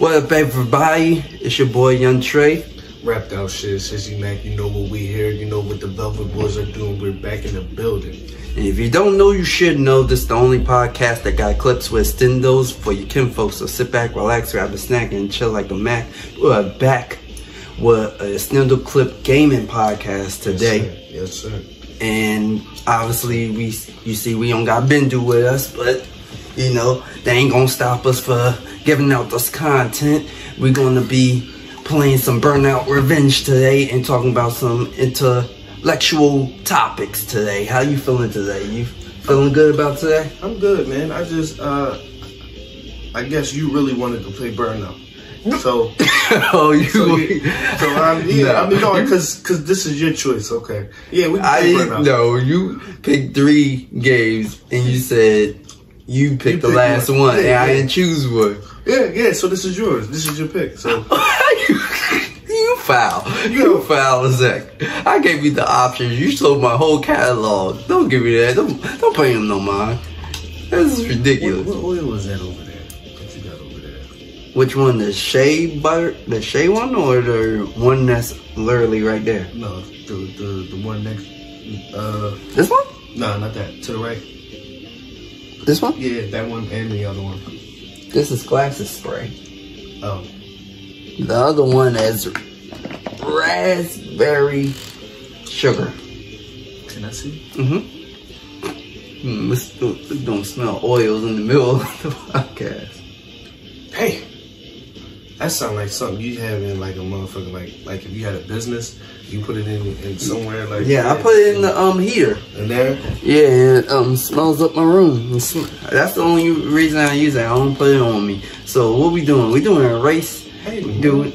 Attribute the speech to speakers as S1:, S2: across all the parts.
S1: What up, everybody? It's your boy Young Tray.
S2: Rapped out shit, Sissy Mac. You know what we here. You know what the Velvet Boys are doing. We're back in the building.
S1: And if you don't know, you should know. This is the only podcast that got clips with stendos for your kinfolk. So sit back, relax, grab a snack, and chill like a Mac. We're back with a stendo clip gaming podcast today.
S2: Yes, sir. Yes, sir.
S1: And obviously, we you see we don't got Bendu with us, but you know they ain't gonna stop us for giving out this content. We're gonna be playing some Burnout Revenge today and talking about some intellectual topics today. How you feeling today? You feeling good about today?
S2: I'm good, man. I just, uh, I guess you really wanted to play Burnout. So,
S1: oh, you.
S2: so, yeah, so I'm, yeah,
S1: No.
S2: I mean, no, because because this is your choice, okay? Yeah, we can
S1: I
S2: play
S1: didn't
S2: Burnout.
S1: know you picked three games and you said you picked the
S2: picked
S1: last
S2: one.
S1: one,
S2: Yeah,
S1: and I didn't choose one.
S2: Yeah, yeah. So this is yours. This is your pick. So
S1: you foul. You foul as heck. I gave you the options. You sold my whole catalog. Don't give me that. Don't don't pay him no mind. This is ridiculous.
S2: what oil was that over there? What you got over there?
S1: Which one? The shea butter, the shea one, or the one that's literally right there?
S2: No, the the the one next. Uh,
S1: This one?
S2: no, not that. To the right.
S1: This one?
S2: Yeah, that one and the other one.
S1: This is glasses spray.
S2: Oh,
S1: The other one is raspberry sugar.
S2: can I see?
S1: Mm-hmm. Mm, this don't, don't smell oils in the middle of the podcast.
S2: Hey, that sounds like something you have in like a motherfucker. Like like if you had a business, you put it in in somewhere like
S1: Yeah, I put it in the um heater.
S2: in there.
S1: Yeah, it um smells up my room. That's the only reason I use it. I don't put it on me. So what we doing? We doing a race?
S2: Hey, man,
S1: Do it.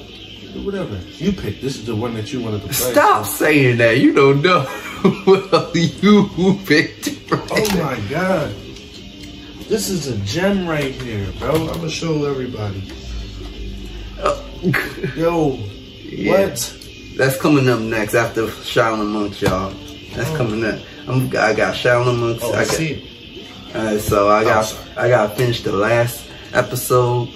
S2: whatever you pick. This is the one that you wanted to play.
S1: Stop saying that. You don't know. well, you picked.
S2: Oh my god, this is a gem right here, bro. I'm gonna show everybody. Yo,
S1: Yeah.
S2: what?
S1: That's coming up next after Shaolin Monks, y'all. That's
S2: Oh.
S1: coming up. I'm, I got Shaolin Monks.
S2: Oh,
S1: I
S2: I see it.
S1: Alright, so I got
S2: sorry.
S1: I got to finish the last episode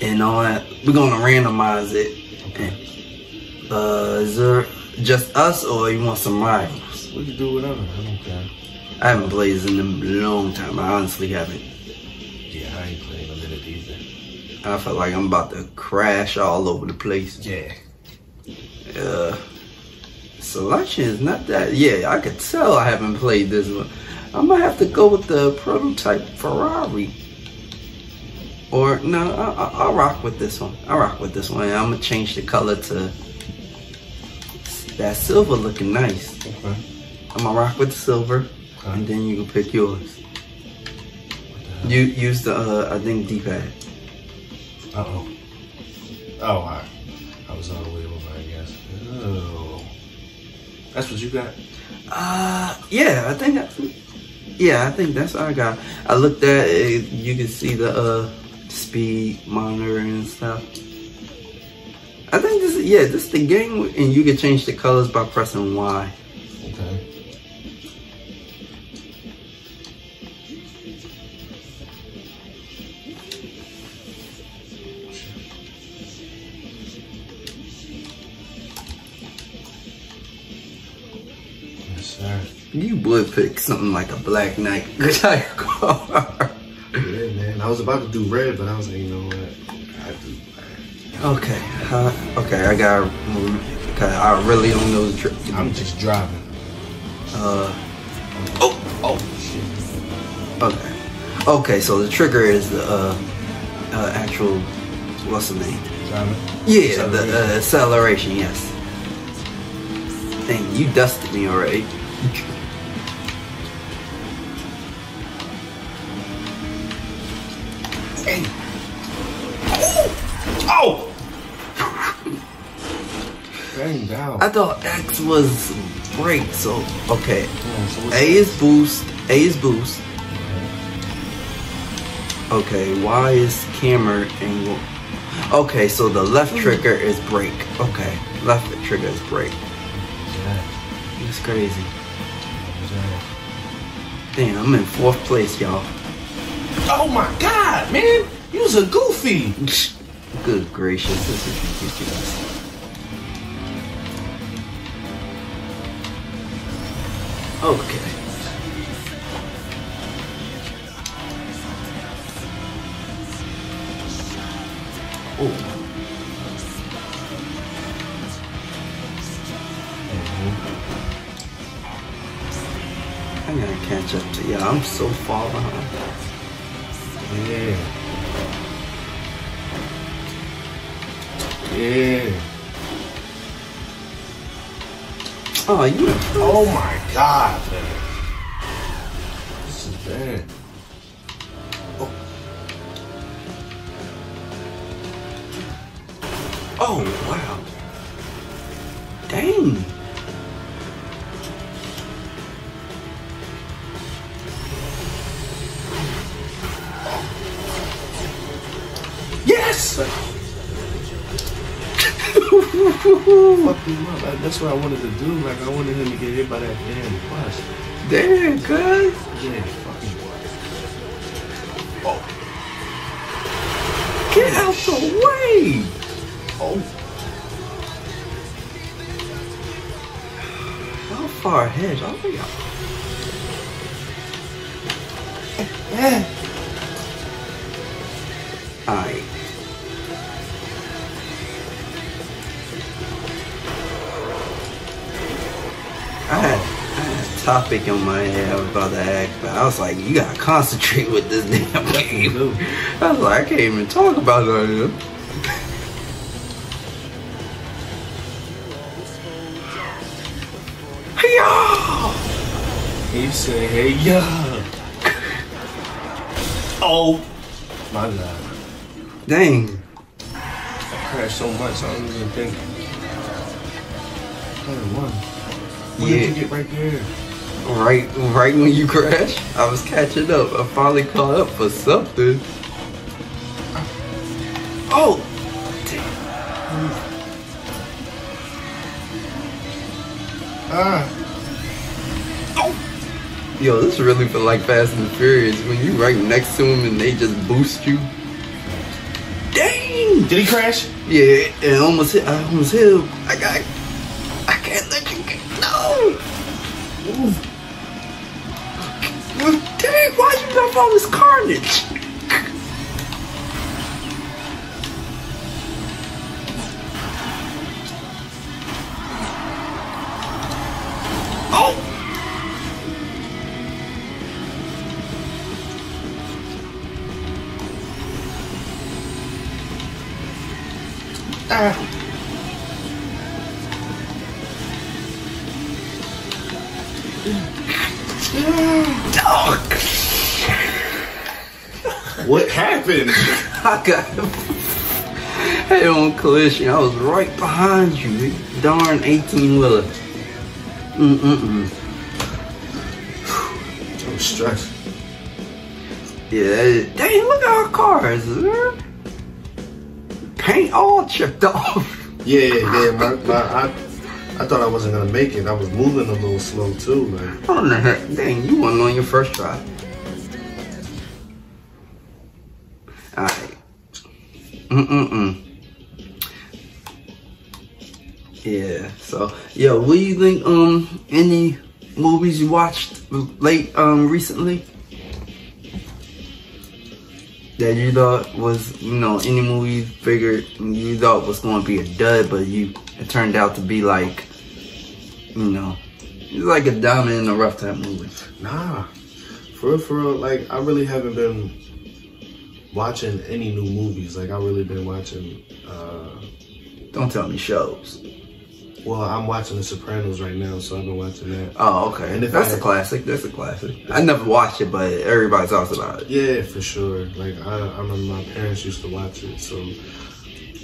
S1: and all that. We're gonna randomize it. And, uh, is there just us or you want some rivals?
S2: We can do whatever. I don't care.
S1: I haven't played in a long time. I honestly haven't.
S2: Yeah, I ain't playing a minute either.
S1: I feel like I'm about to crash all over the place.
S2: Yeah.
S1: Uh, selection is not that. Yeah, I could tell I haven't played this one. I'm gonna have to go with the prototype Ferrari. Or no, I, I, I'll rock with this one. I'll rock with this one. I'm gonna change the color to that silver, looking nice.
S2: Okay.
S1: I'm gonna rock with the silver,
S2: Okay.
S1: and then you can pick yours. You use the uh, I think D-pad.
S2: Uh oh. Oh, I, I was all the way over, I guess. Oh. That's what you got?
S1: Uh, yeah, I think. I, yeah, I think that's all I got. I looked at it. You can see the uh speed monitor and stuff. I think this. is Yeah, this is the game, and you can change the colors by pressing Y. would pick something like a Black Knight type car.
S2: Yeah, man. I was about to do red, but I was like, you know what? I do black.
S1: okay, uh, okay, I got. Cause I really don't know the trick.
S2: I'm just driving.
S1: Uh, oh, oh,
S2: Shit.
S1: okay, okay. So the trigger is the uh, uh actual. What's the name?
S2: Driving.
S1: Yeah, the uh, acceleration, yes. Dang, you dusted me already.
S2: Dang down.
S1: I thought X was brake, so okay.
S2: Yeah, so
S1: A is boost, A is boost. Okay, Y is camera angle. Okay, so the left mm-hmm. trigger is brake. Okay, left trigger is brake.
S2: Yeah,
S1: It's crazy.
S2: yeah.
S1: Damn, I'm in fourth place, y'all.
S2: Oh my god, man! You was a goofy.
S1: Good gracious, this is ridiculous. Okay. Oh. I gotta catch up to y'all. I'm so far behind.
S2: Yeah. Yeah.
S1: Oh, you.
S2: Oh my god, man. This is bad.
S1: Oh, oh wow. Dang.
S2: Him up. Like, That's what I wanted to do. Like I wanted him to get hit by that damn bus.
S1: Damn, cuz.
S2: Yeah, fucking Oh,
S1: Get out the way.
S2: Oh.
S1: How far ahead are we? Eh. Eh. Yeah. Alright. Topic on my head I was about to act, but I was like, you gotta concentrate with this damn game. I was like, I can't even talk about it. here. Hey-ya!
S2: He said, hey, yeah. oh. My God.
S1: Dang.
S2: I crashed so much, I don't even think. I had one. When
S1: Yeah.
S2: did you get right there?
S1: Right, right when you crashed, I was catching up. I finally caught up for something. Oh,
S2: Ah.
S1: yo, this really feel like Fast and Furious when you right next to them and they just boost you. Dang!
S2: Did he crash?
S1: Yeah, and almost hit. I almost hit him. I got. I can't let you get. No. Dang! Why you left all this carnage? I got head on collision. I was right behind you. Darn 18 wheeler. Mm mm
S2: I'm stressed.
S1: Yeah, dang, look at our cars. man. Paint all chipped off.
S2: Yeah, yeah, my, my, I, I thought I wasn't gonna make it. I was moving a little slow too, man.
S1: What the heck? Dang, you won on your first try. Mm-mm-mm. Yeah, so, yo, what do you think, um, any movies you watched late, um, recently? That you thought was, you know, any movie figured you thought was going to be a dud, but you, it turned out to be like, you know, it's like a diamond in the rough type movie.
S2: Nah, for real, for real. Like I really haven't been watching any new movies. Like I really been watching. uh
S1: Don't tell me shows.
S2: Well, I'm watching The Sopranos right now, so I've been watching that.
S1: Oh, okay.
S2: And if
S1: That's
S2: I-
S1: a classic. That's a classic. I never watched it, but everybody talks about it.
S2: Yeah, for sure. Like I, I remember my parents used to watch it, so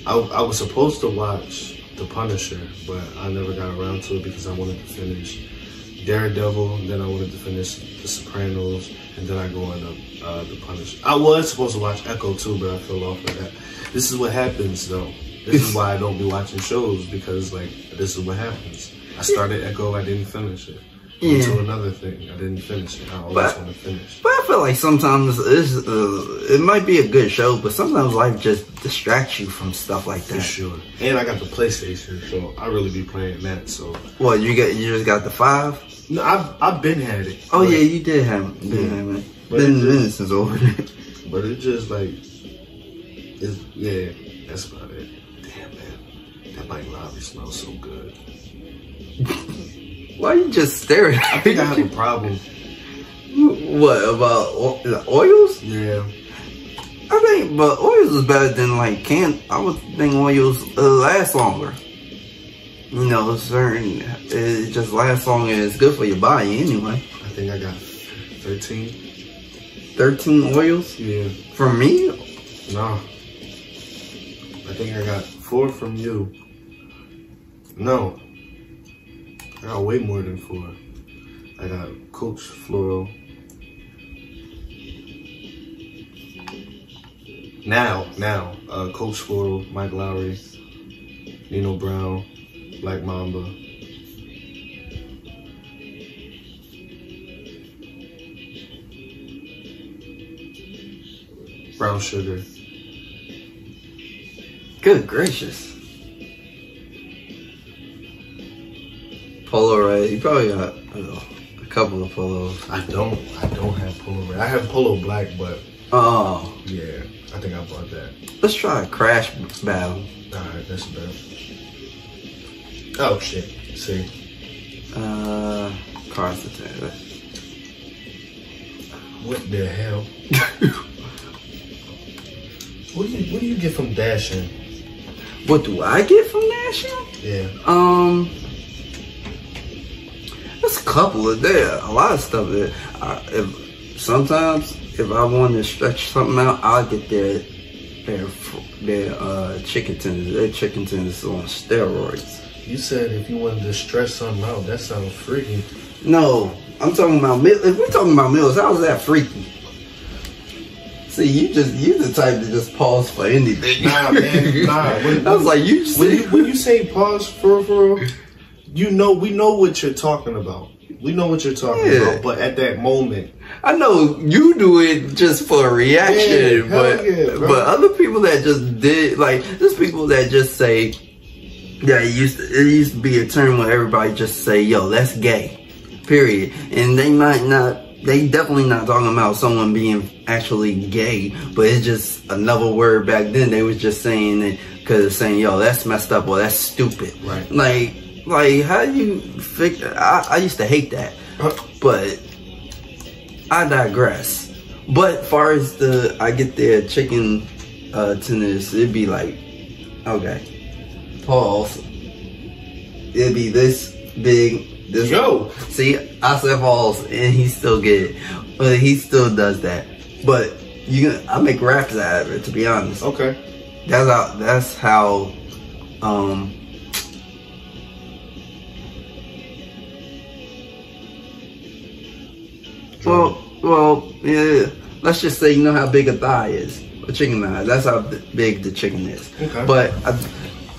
S2: I, I was supposed to watch The Punisher, but I never got around to it because I wanted to finish Daredevil, and then I wanted to finish The Sopranos, and then I go on the, uh, The Punisher. I was supposed to watch Echo too, but I fell off of that. This is what happens though. This is why I don't be watching shows because like this is what happens. I started Echo, I didn't finish it.
S1: Yeah.
S2: Into another thing. I didn't finish it. I always
S1: But-
S2: want to finish.
S1: But I feel like sometimes it's, uh, it might be a good show, but sometimes life just distracts you from stuff like
S2: For
S1: that.
S2: sure. And I got the PlayStation, so I really be playing that. So
S1: What you got? You just got the five?
S2: no, I've I've been had it.
S1: Oh yeah, you did have it. Been
S2: Yeah.
S1: having it.
S2: But
S1: Been
S2: it-
S1: minutes is over.
S2: But it's just like, it's yeah, that's about it. Damn man, that bike lobby smells so good.
S1: Why are you just staring?
S2: I think I have a problem.
S1: what about oils?
S2: Yeah,
S1: I think, but oils is better than like can. I would think oils uh, last longer. You know, certain it just lasts longer. It's good for your body anyway.
S2: I think I got thirteen.
S1: Thirteen oils
S2: Yeah,
S1: for me.
S2: No. I think I got four from you. No, I got way more than four. I got Coach Floral. Now, now, uh, Coach Floral, Mike Lowry, Nino Brown, Black Mamba. Brown Sugar.
S1: Good gracious. Polo Red. You probably got uh, a couple of polos.
S2: I don't, I don't have Polo Red. I have Polo Black, but
S1: Oh,
S2: yeah, I think I bought that.
S1: let's try a crash battle.
S2: Alright, that's better. Oh shit. See.
S1: Uh, cars attack.
S2: What the hell? what do you what do you get from Dash In?
S1: What do I get from Nashville?
S2: Yeah.
S1: Um, couple of there, a lot of stuff there. I, if sometimes if I want to stretch something out, I'll get their their their uh chicken tenders. Their chicken tenders on steroids.
S2: You said if you wanted to stretch something out, that sounds freaky.
S1: No, I'm talking about. If we're talking about meals, how is that freaky? See, you just you the type to just pause for anything.
S2: Nah, man, nah. When,
S1: I was like, you
S2: when you when you say pause for for you know we know what you're talking about. We know what you're talking
S1: Yeah.
S2: about, but at that moment,
S1: I know you do it just for a reaction,
S2: Yeah,
S1: but
S2: yeah,
S1: but other people that just did like there's people that just say yeah, it used to, it used to be a term where everybody just say yo that's gay, period, and they might not. They definitely not talking about someone being actually gay, but it's just another word back then. They was just saying it because saying yo that's messed up or that's stupid.
S2: Right.
S1: Like like how do you figure? I, I used to hate that, but I digress. But far as the I get their chicken uh tenders, it'd be like okay. Pause. It'd be this big, this
S2: Yo.
S1: See, I said pause and he still get it. But he still does that. But you can I make raps out of it to be honest.
S2: okay.
S1: That's how that's how um Well, well, yeah. Let's just say you know how big a thigh is, a chicken thigh. That's how big the chicken is.
S2: Okay.
S1: But I,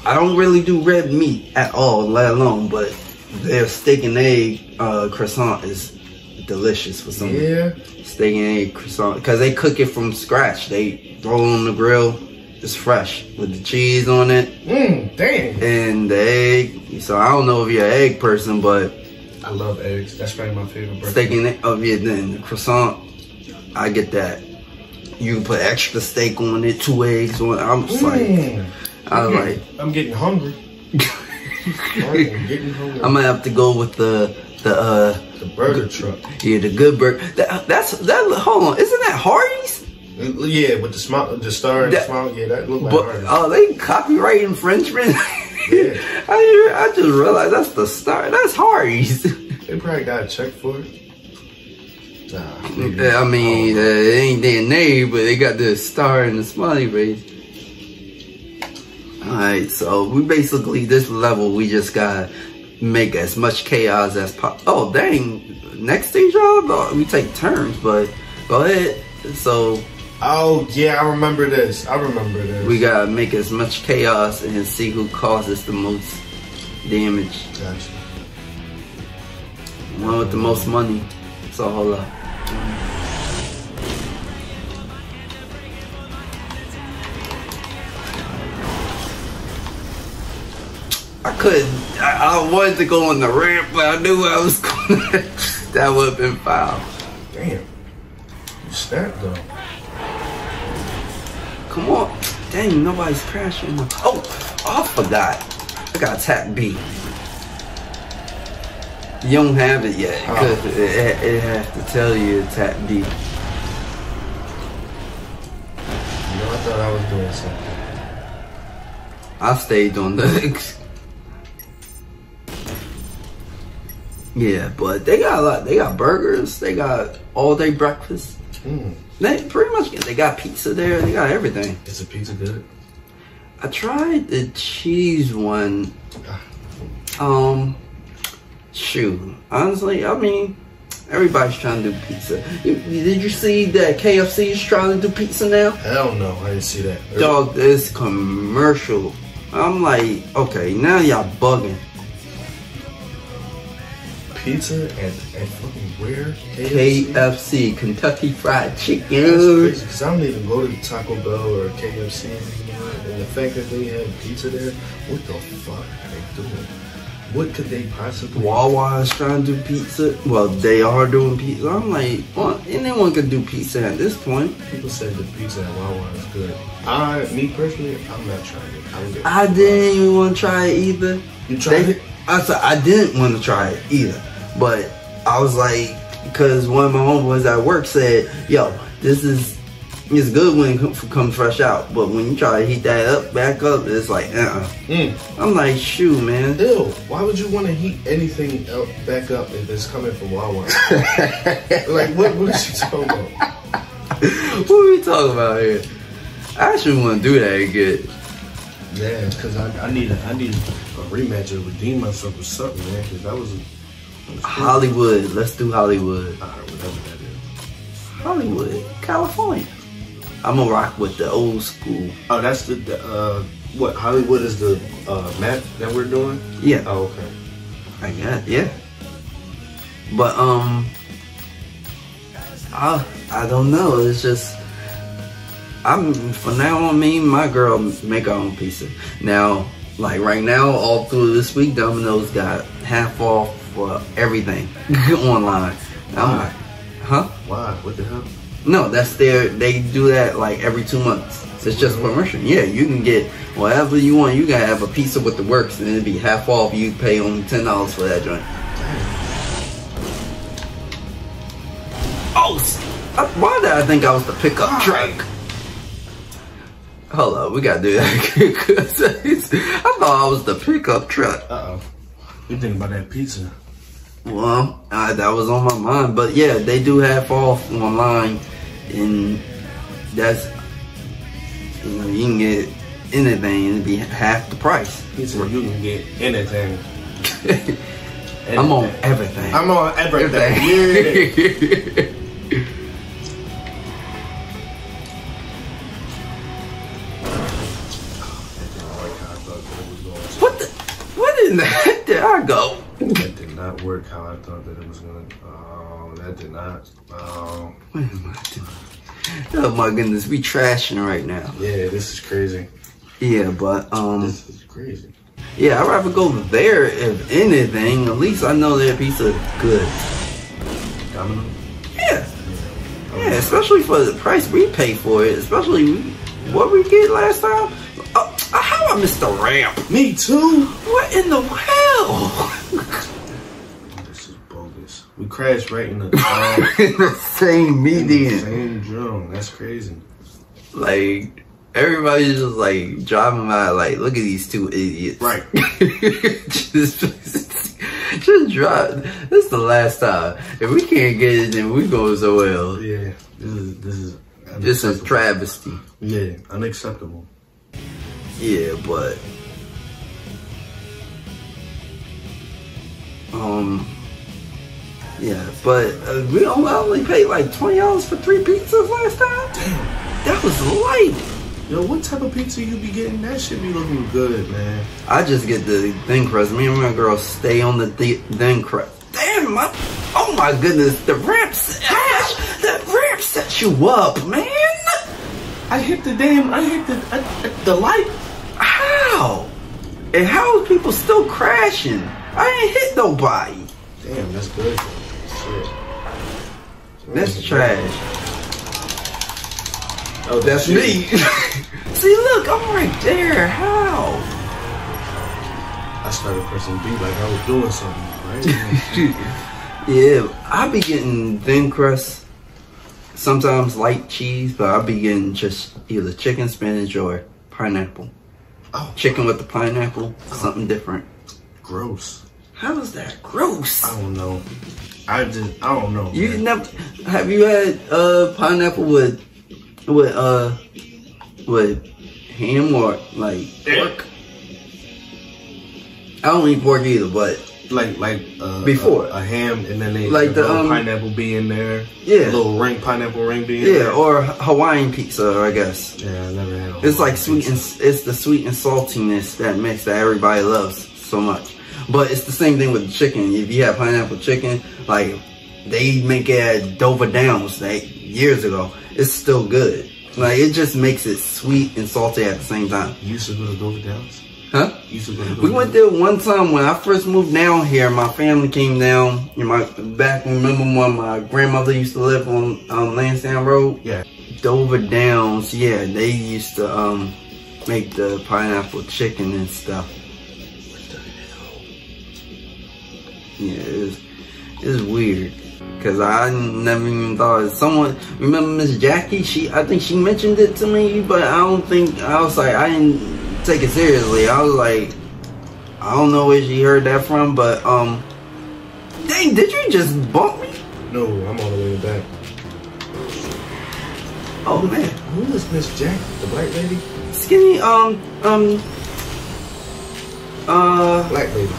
S1: I don't really do red meat at all, let alone. But their steak and egg uh, croissant is delicious for some
S2: Yeah.
S1: steak and egg croissant because they cook it from scratch. They throw it on the grill. It's fresh with the cheese on it
S2: Mmm. Damn.
S1: and the egg. So I don't know if you're an egg person, but
S2: I love eggs. That's probably my favorite breakfast.
S1: steak and egg. Oh yeah, then the croissant. I get that. You can put extra steak on it, two eggs on it. I'm just like,
S2: Mm.
S1: I like,
S2: I'm getting hungry. I'm getting hungry.
S1: I'm gonna have to go with the the uh
S2: the burger truck.
S1: yeah the good burger. That, that's that. Hold on, isn't that Hardee's?
S2: Yeah, with the smile, the star and
S1: That-
S2: the smile. Yeah, that looked like
S1: But
S2: Hardee's.
S1: oh, they copyright infringement.
S2: Yeah.
S1: I I just realized that's the star. That's Hardee's.
S2: They probably got a check for it. Nah.
S1: I mean, uh, it ain't their name, but they got the star and the smiley face. Alright, so we basically, this level, we just gotta make as much chaos as possible. Oh, dang. Next stage, y'all? Oh, We take turns, but go ahead. So
S2: Oh yeah, I remember this. I remember this.
S1: we gotta make as much chaos and see who causes the most damage.
S2: Gotcha.
S1: One with the most money. So hold up. I couldn't. I, I wanted to go on the ramp, but I knew I was going. that would have been foul.
S2: Damn. You snapped though.
S1: Come on. Dang, nobody's crashing. Oh, I forgot. I got tap B. You don't have it yet, because it, it, it has to tell you tap B.
S2: You know, I thought I was doing something.
S1: I stayed on the. yeah, but they got a lot. They got burgers. They got all day breakfast.
S2: Mm.
S1: They pretty much they got pizza there. They got everything.
S2: Is the pizza good?
S1: I tried the cheese one. Um, shoot. Honestly, I mean, everybody's trying to do pizza. Did you see that KFC is trying to do pizza now?
S2: Hell no, I didn't see that.
S1: Dog, this commercial. I'm like, okay, now y'all bugging.
S2: Pizza and, and fucking where? KFC?
S1: KFC, Kentucky Fried
S2: That's
S1: Chicken.
S2: crazy, Cause I don't even go to Taco Bell or KFC anymore. And the fact that they have pizza there, what the fuck are they doing? What could they possibly?
S1: Wawa is trying to do pizza. Well, they are doing pizza. I'm like, well, anyone could do pizza at this point.
S2: People said the pizza at Wawa is good. I, me personally, I'm not trying it. I,
S1: I didn't even want to try it either.
S2: You tried
S1: They-
S2: it?
S1: I said I didn't want to try it either, but I was like, because one of my homeboys at work said, "Yo, this is it's good when it comes fresh out, but when you try to heat that up back up, it's like, uh."
S2: Mm.
S1: I'm like, shoot, man.
S2: Ew, why would you want to heat anything el- back up if it's coming from Wawa? like, what, what you talking about?
S1: what are we talking about here? I actually want to do that again.
S2: Yeah, because I, I need a, I need a rematch to redeem myself or something, man. Because that was, a, that was
S1: Hollywood, let's do Hollywood.
S2: All right, whatever that is.
S1: Hollywood, California. I'm gonna rock with the old school.
S2: Oh, that's the, the uh, what Hollywood is the uh, map that we're doing.
S1: Yeah,
S2: Oh, okay.
S1: I got yeah. But um, I I don't know. It's just I'm from now on. Me, and my girl make our own pizza. Now, like right now, all through this week, Domino's got half off for everything online. I'm like, huh?
S2: Why? What the hell?
S1: No, that's their. They do that like every two months. It's just promotion. Yeah, you can get whatever you want. You can have a pizza with the works, and it'd be half off. You pay only ten dollars for that joint. Oh, uh, why did I think I was the pickup truck? Hold on, we gotta do that. I thought I was the pickup truck.
S2: Uh oh. You think about that pizza?
S1: Well, uh, that was on my mind, but yeah, they do half off online, and that's you know you can get anything and it'd be half the price.
S2: Pizza, you can get anything.
S1: I'm on everything.
S2: I'm on everything. Yeah.
S1: everything.
S2: How I thought that it was gonna. Oh, that did not. Oh,
S1: What am I doing? Oh my goodness, we trashing right now.
S2: yeah, this is crazy.
S1: Yeah, but um.
S2: This is crazy.
S1: Yeah, I'd rather go there if anything. At least I know their pizza is good.
S2: Domino.
S1: Yeah. Yeah, especially for the price we pay for it. Especially what we get last time. Uh, how I missed the ramp?
S2: Me too.
S1: What in the hell?
S2: This is bogus. We crashed right in the, uh,
S1: in the same
S2: in the
S1: median.
S2: same drum. That's crazy.
S1: Like everybody's just like driving by. Like, look at these two idiots.
S2: Right.
S1: just, just drive. This is the last time. If we can't get it, then we going somewhere else.
S2: Yeah. This is this is.
S1: This is travesty.
S2: Yeah, unacceptable.
S1: Yeah, but um, yeah, but uh, we only only paid like twenty dollars for three pizzas last time. Damn, that was light.
S2: Yo, what type of pizza you be getting? That should be looking good, man.
S1: I just get the thin crust. Me and my girl stay on the th- thin crust. Damn, my, oh my goodness, the ramps, the ramp set you up, man.
S2: I hit the damn. I hit the uh, the light.
S1: How? And how is people still crashing? I ain't hit nobody.
S2: Damn, that's good. Shit.
S1: That's trash.
S2: Oh,
S1: That's
S2: shit.
S1: me. See, look, I'm right there. How?
S2: I started pressing B like I was doing something, right?
S1: Yeah, I be getting thin crust, sometimes light cheese, but I be getting just either chicken, spinach, or pineapple.
S2: oh,
S1: Chicken with the pineapple, something different.
S2: gross.
S1: How is that gross?
S2: I don't know. I just, I don't know.
S1: You
S2: man.
S1: never have you had uh pineapple with with uh with ham or like pork? I don't eat pork either, but
S2: like like uh,
S1: Before.
S2: a, a ham and then they
S1: Like the, um,
S2: pineapple be in there.
S1: Yeah.
S2: a little ring pineapple ring be in
S1: yeah,
S2: there.
S1: or Hawaiian pizza, I guess.
S2: yeah, I never had.
S1: It's like sweet and it's the sweet and saltiness that makes that everybody loves so much. But it's the same thing with the chicken. If you have pineapple chicken, like they make it at Dover Downs like years ago, it's still good. Like it just makes it sweet and salty at the same time.
S2: You used to go to Dover Downs.
S1: Huh?
S2: You used to go to Dover
S1: We went there one time when I first moved down here. My family came down. You my back. Remember when my grandmother used to live on um, Lansdowne Road?
S2: Yeah.
S1: Dover Downs. Yeah, they used to um make the pineapple chicken and stuff. Yeah, it's it's weird because I never even thought someone remember Miss Jackie. She I think she mentioned it to me, but I don't think I was like I didn't take it seriously. I was like I don't know where she heard that from, but um, dang, did you just bump me?
S2: No, I'm all the way back.
S1: Oh man,
S2: Who is Miss Jack, the black lady?
S1: skinny um um uh
S2: Black lady.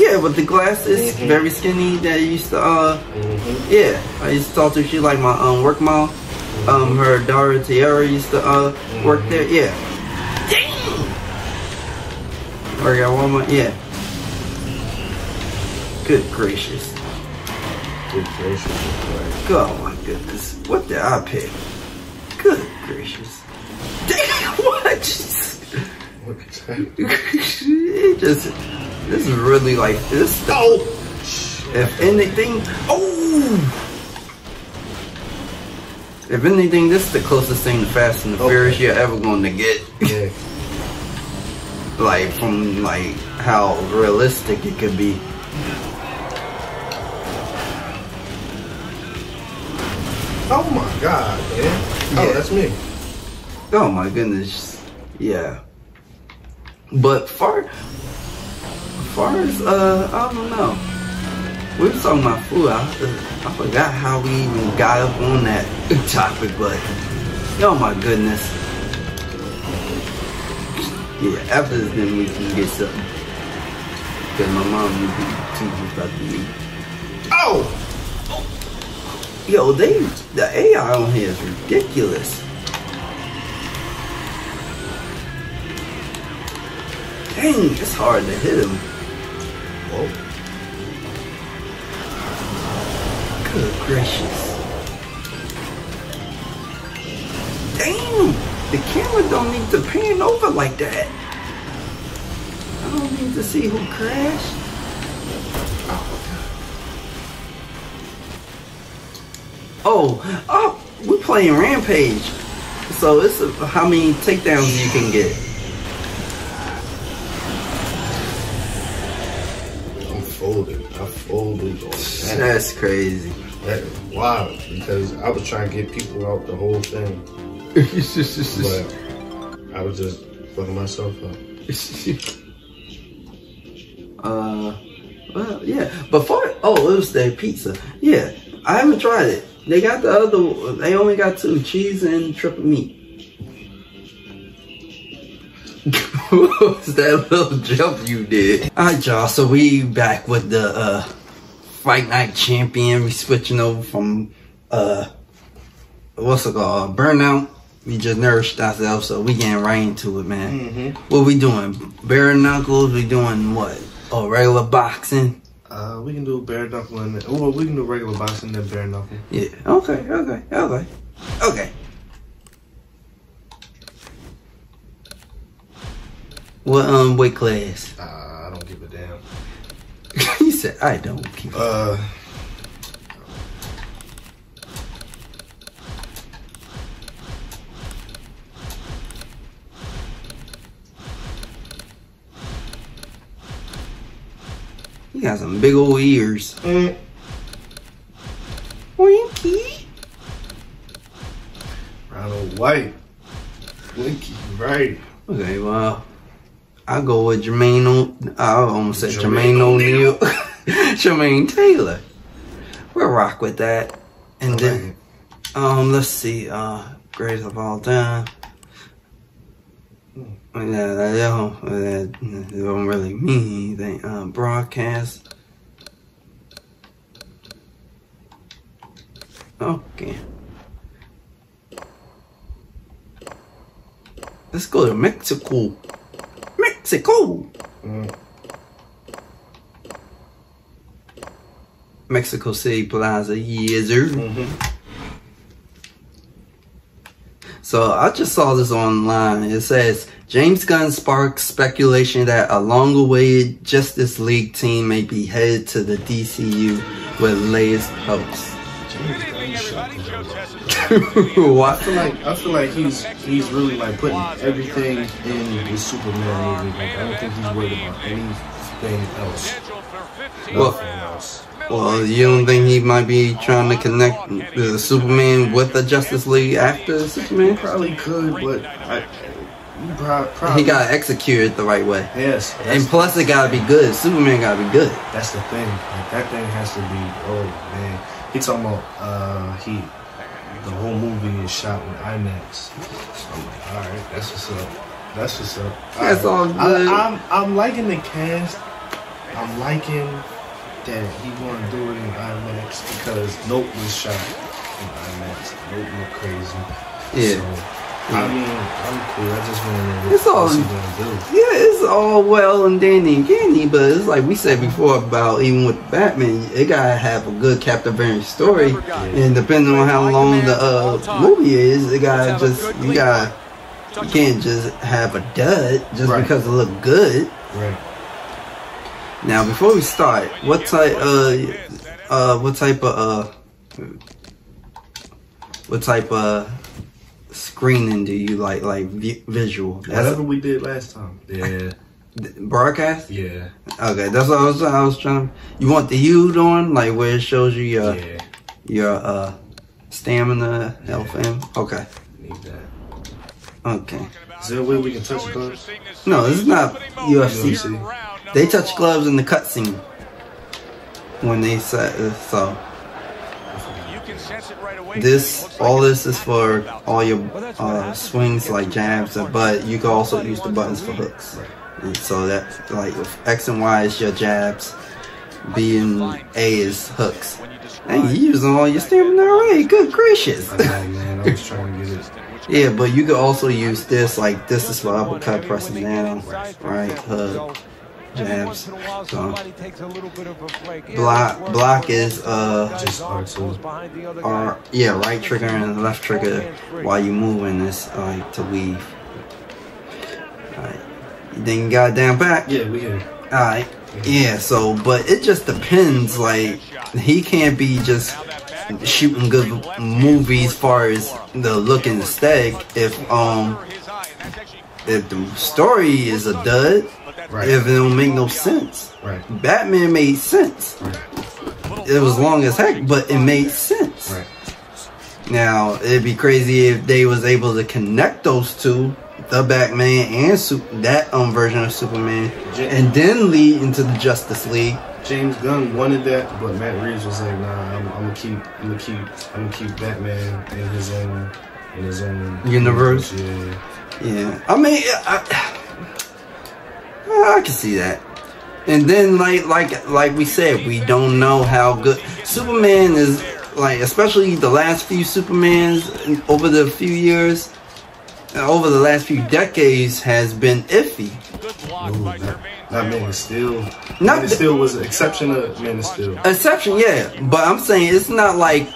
S1: Yeah with the glasses,
S2: Mhm.
S1: very skinny that used to uh
S2: Mm-hmm.
S1: Yeah, I used to talk to her. She like my um work mom. Um, her daughter Tiara used to uh work there. Yeah. Damn. Work at Walmart. Yeah. Good gracious.
S2: Good gracious.
S1: Oh my goodness. What did I pick? Good gracious. Damn. What?
S2: what is that?
S1: it just. This is really like this.
S2: Oh!
S1: If anything, oh! If anything, this is the closest thing to Fast and the
S2: Okay.
S1: Furious you're ever going to get.
S2: Yeah.
S1: like from like how realistic it could be.
S2: Oh my god, man. Oh,
S1: Yeah.
S2: that's me.
S1: Oh my goodness, yeah. But far, far as uh, I don't know. We were talking about food. I, I forgot how we even got up on that topic, but oh my goodness. Yeah, after this, then we can get something. Cause my mom need to teach us about to eat.
S2: Oh!
S1: Yo, they the AI on here is ridiculous. Dang, it's hard to hit him.
S2: Whoa.
S1: Good gracious. Damn, the camera don't need to pan over like that. I don't need to see who crashed. Oh, oh, oh we're playing Rampage. So it's how many takedowns you can get.
S2: Folded. I folded on that.
S1: That's crazy.
S2: That is wild because I was trying to get people out the whole thing, but I was just fucking myself up.
S1: uh, well, yeah. Before, oh, it was their pizza. Yeah, I haven't tried it. They got the other. They only got two: cheese and triple meat. What was that little jump you did? All right, y'all. So we back with the uh, fight night champion. We switching over from uh, what's it called? Burnout. We just nourished ourselves, so we getting right into it, man.
S2: Mm-hmm.
S1: What we doing? Bare knuckles? We doing what? Oh, regular boxing?
S2: Uh, we can do bare knuckle and well, we can do regular boxing then bare knuckle.
S1: Yeah. Okay. Okay. Okay. Okay. What um weight class?
S2: Uh, I don't give a damn.
S1: he said I don't keep.
S2: Uh,
S1: He got some big old ears.
S2: mm,
S1: Winky.
S2: Ronald Wright. Winky, right?
S1: Okay, well, I'll go with Jermaine. O- I almost said
S2: Jermaine
S1: Jermaine O'Neal. Jermaine Taylor. We'll rock with that. And then, um, let's see. Uh, greatest of all time. Yeah, that don't, that don't really mean anything. Uh, broadcast. Okay. Let's go to Mexico. Mexico.
S2: Mm.
S1: Mexico City Plaza. Yes, sir.
S2: Mhm.
S1: So I just saw this online. It says James Gunn sparks speculation that a long-awaited Justice League team may be headed to the DCU with latest hopes.
S2: I feel like I feel like he's he's really like putting everything in the Superman movie. Like I don't think he's worried about anything else.
S1: Well-
S2: Nothing else.
S1: Well, you don't think he might be trying to connect the Superman with the Justice League after Superman?
S2: Probably could, but I, probably
S1: He got executed the right way.
S2: yes.
S1: And plus, it gotta be good. Superman gotta be good.
S2: that's the thing. Like that thing has to be. Oh man, he talking about uh he. The whole movie is shot with IMAX. I'm like, all right, that's what's up. That's what's up.
S1: That's all good.
S2: I, I'm I'm liking the cast. I'm liking that he want to do it in IMAX because Nope was shot in IMAX. Nope looked crazy.
S1: Yeah.
S2: So, I mean, I'm cool. I just want to know what,
S1: It's all-
S2: what's he gonna do.
S1: Yeah, it's all well and dandy and candy, but it's like we said before about even with Batman, it gotta have a good captivating story, and depending on how long the uh, movie is, it gotta just you gotta you can't just have a dud just
S2: Right.
S1: because it look good.
S2: Right.
S1: Now, before we start, what type uh uh what type of uh what type of screening do you like like vi- visual? That's
S2: Whatever we did last time. Yeah.
S1: broadcast.
S2: Yeah.
S1: Okay, that's what I was. I was trying. You want the HUD on, like where it shows you your
S2: Yeah.
S1: your uh stamina, health, and okay,
S2: Need that.
S1: okay.
S2: Is there a way we can touch the gloves?
S1: No, this is not UFC.
S2: UFC.
S1: They touch gloves in the cutscene when they say so. This all this is for all your uh, swings like jabs, but you can also use the buttons for hooks. And so that like with X and Y is your jabs, B and A is hooks. And you using all your stamina already. Good gracious.
S2: I know, man. I was trying to get it.
S1: yeah, but you can also use this. Like this is for uppercut, pressing down, right hook, jabs. So block block is uh
S2: Just R2.
S1: or yeah right trigger and left trigger while you moving this like to weave. Alright. Then you got it down back.
S2: Yeah, we here.
S1: Alright. Yeah, so but it just depends, like he can't be just shooting good movies far as the look and the aesthetic if um if the story is a dud,
S2: Right.
S1: if it don't make no sense.
S2: Right.
S1: Batman made sense.
S2: Right.
S1: It was long as heck, but it made sense.
S2: Right.
S1: Now it'd be crazy if they was able to connect those two, the Batman and Sup- that um version of Superman, and then lead into the Justice League.
S2: James Gunn wanted that, but Matt Reeves was like, "Nah, I'm, I'm gonna keep, I'm gonna keep, I'm gonna keep Batman in his own, in his own
S1: Universe?
S2: Yeah,
S1: Yeah, I mean, I, I can see that. And then, like, like, like we said, we don't know how good Superman is. Like, especially the last few Supermans over the few years, uh, over the last few decades, has been iffy.
S2: Ooh, Not Man of Steel.
S1: Not
S2: Man of Steel was an exception of Man of Steel.
S1: Exception, yeah, but I'm saying it's not like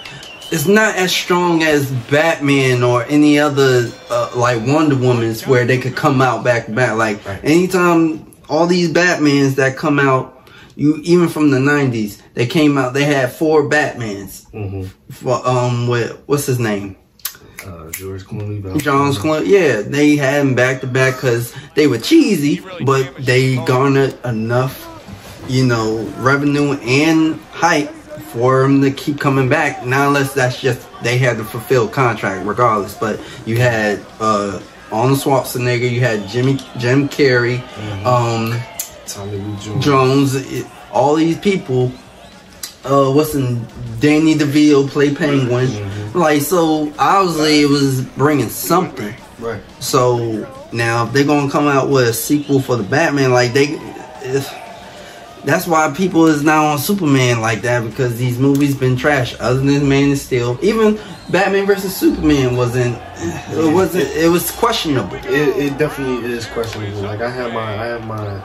S1: it's not as strong as Batman or any other uh, like Wonder Woman's where they could come out back to back. Like
S2: Right.
S1: anytime all these Batmans that come out, you even from the '90s, they came out. They had four Batmans.
S2: hmm
S1: For, um, with what's his name?
S2: Uh, George Clooney. Val
S1: John's. Club. Yeah, they had them back to back because they were cheesy, but they garnered enough, you know, revenue and hype for them to keep coming back. Now, unless that's just they had to fulfill contract regardless. But you had uh Arnold Schwarzenegger, you had Jimmy Jim Carrey, um,
S2: Tommy Lee Jones.
S1: Jones, it, all these people. Uh, what's in Danny DeVito play Penguin, like so. Obviously, it was bringing something.
S2: Right.
S1: So now if they're gonna come out with a sequel for the Batman, like they, it's, that's why people is now on Superman like that because these movies been trash. Other than Man of Steel, even Batman versus Superman wasn't. It wasn't. It was questionable.
S2: It, it definitely is questionable. Like I have my I have my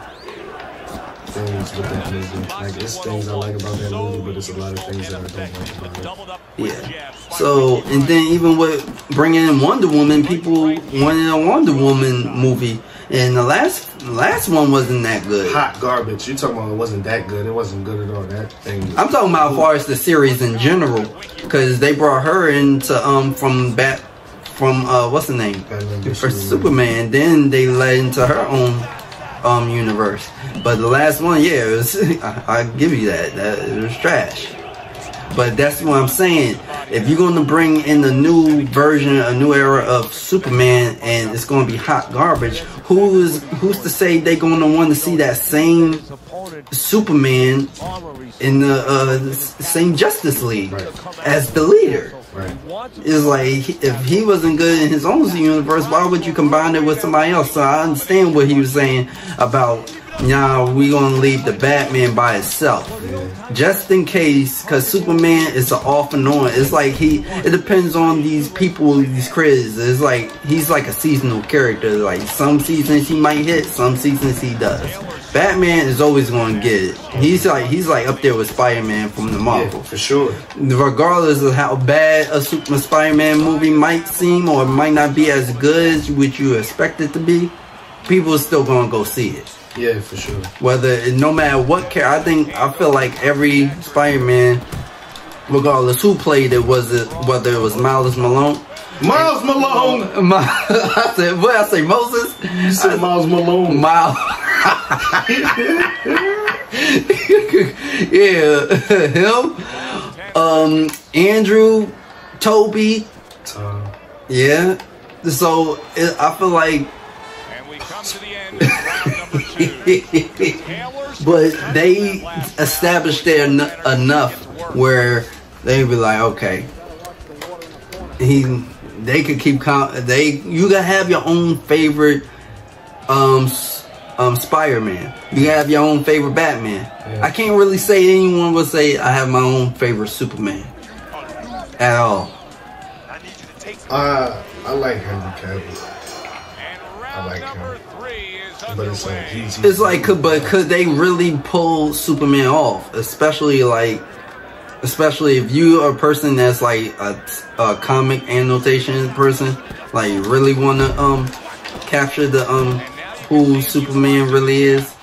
S2: things with that movie. Like it's things I like about that movie, but it's a lot of things that I don't like about it.
S1: Yeah. So and then even with bringing in Wonder Woman, people wanted a Wonder Woman movie, and the last last one wasn't that good.
S2: Hot garbage. You talking about it wasn't that good? It wasn't good at all. That thing.
S1: I'm talking about as far as the series in general, because they brought her into um from Bat from uh what's the name
S2: Batman
S1: for
S2: Superman.
S1: Superman. Then they led into her own um universe. But the last one, yeah, was, I, I give you that that it was trash. But that's what I'm saying. If you're going to bring in a new version, a new era of Superman, and it's going to be hot garbage, who's who's to say they're going to want to see that same Superman in the uh, same Justice League
S2: Right.
S1: as the leader?
S2: Right.
S1: It's like if he wasn't good in his own universe, why would you combine it with somebody else? So I understand what he was saying about. Nah, we gonna leave the Batman by itself, just in case, cause Superman is an off and on. It's like he, it depends on these people, these creators. It's like he's like a seasonal character. Like some seasons he might hit, some seasons he does. Batman is always gonna get it. He's like he's like up there with Spider Man from the Marvel
S2: Yeah, for sure.
S1: regardless of how bad a Super Spider-Man movie might seem or might not be as good as what you expect it to be, people are still gonna go see it.
S2: Yeah, for sure.
S1: Whether no matter what character, I think I feel like every Spider-Man, regardless who played it, was it whether it was Miles Malone.
S2: Miles Malone.
S1: My, I said, what I say, Moses?
S2: You said Miles Malone.
S1: Miles. yeah, him. Um, Andrew, Toby.
S2: Tom.
S1: Yeah. So it, I feel like,
S3: And we come to the end of round number two.
S1: but they established there en- enough where they be like, okay, he, they could keep count. They, you gotta have your own favorite, um, um, Spider-Man. You gotta have your own favorite Batman.
S2: Yeah.
S1: I can't really say anyone would say I have my own favorite Superman at all.
S2: Uh, I like Henry Cavill. I like
S3: round
S2: him.
S3: Number three is
S2: But it's like he's, he's
S1: It's like, could, but could they really pull Superman off? Especially like, especially if you are a person that's like a, a comic annotation person, like really want to um capture the um who Superman really is,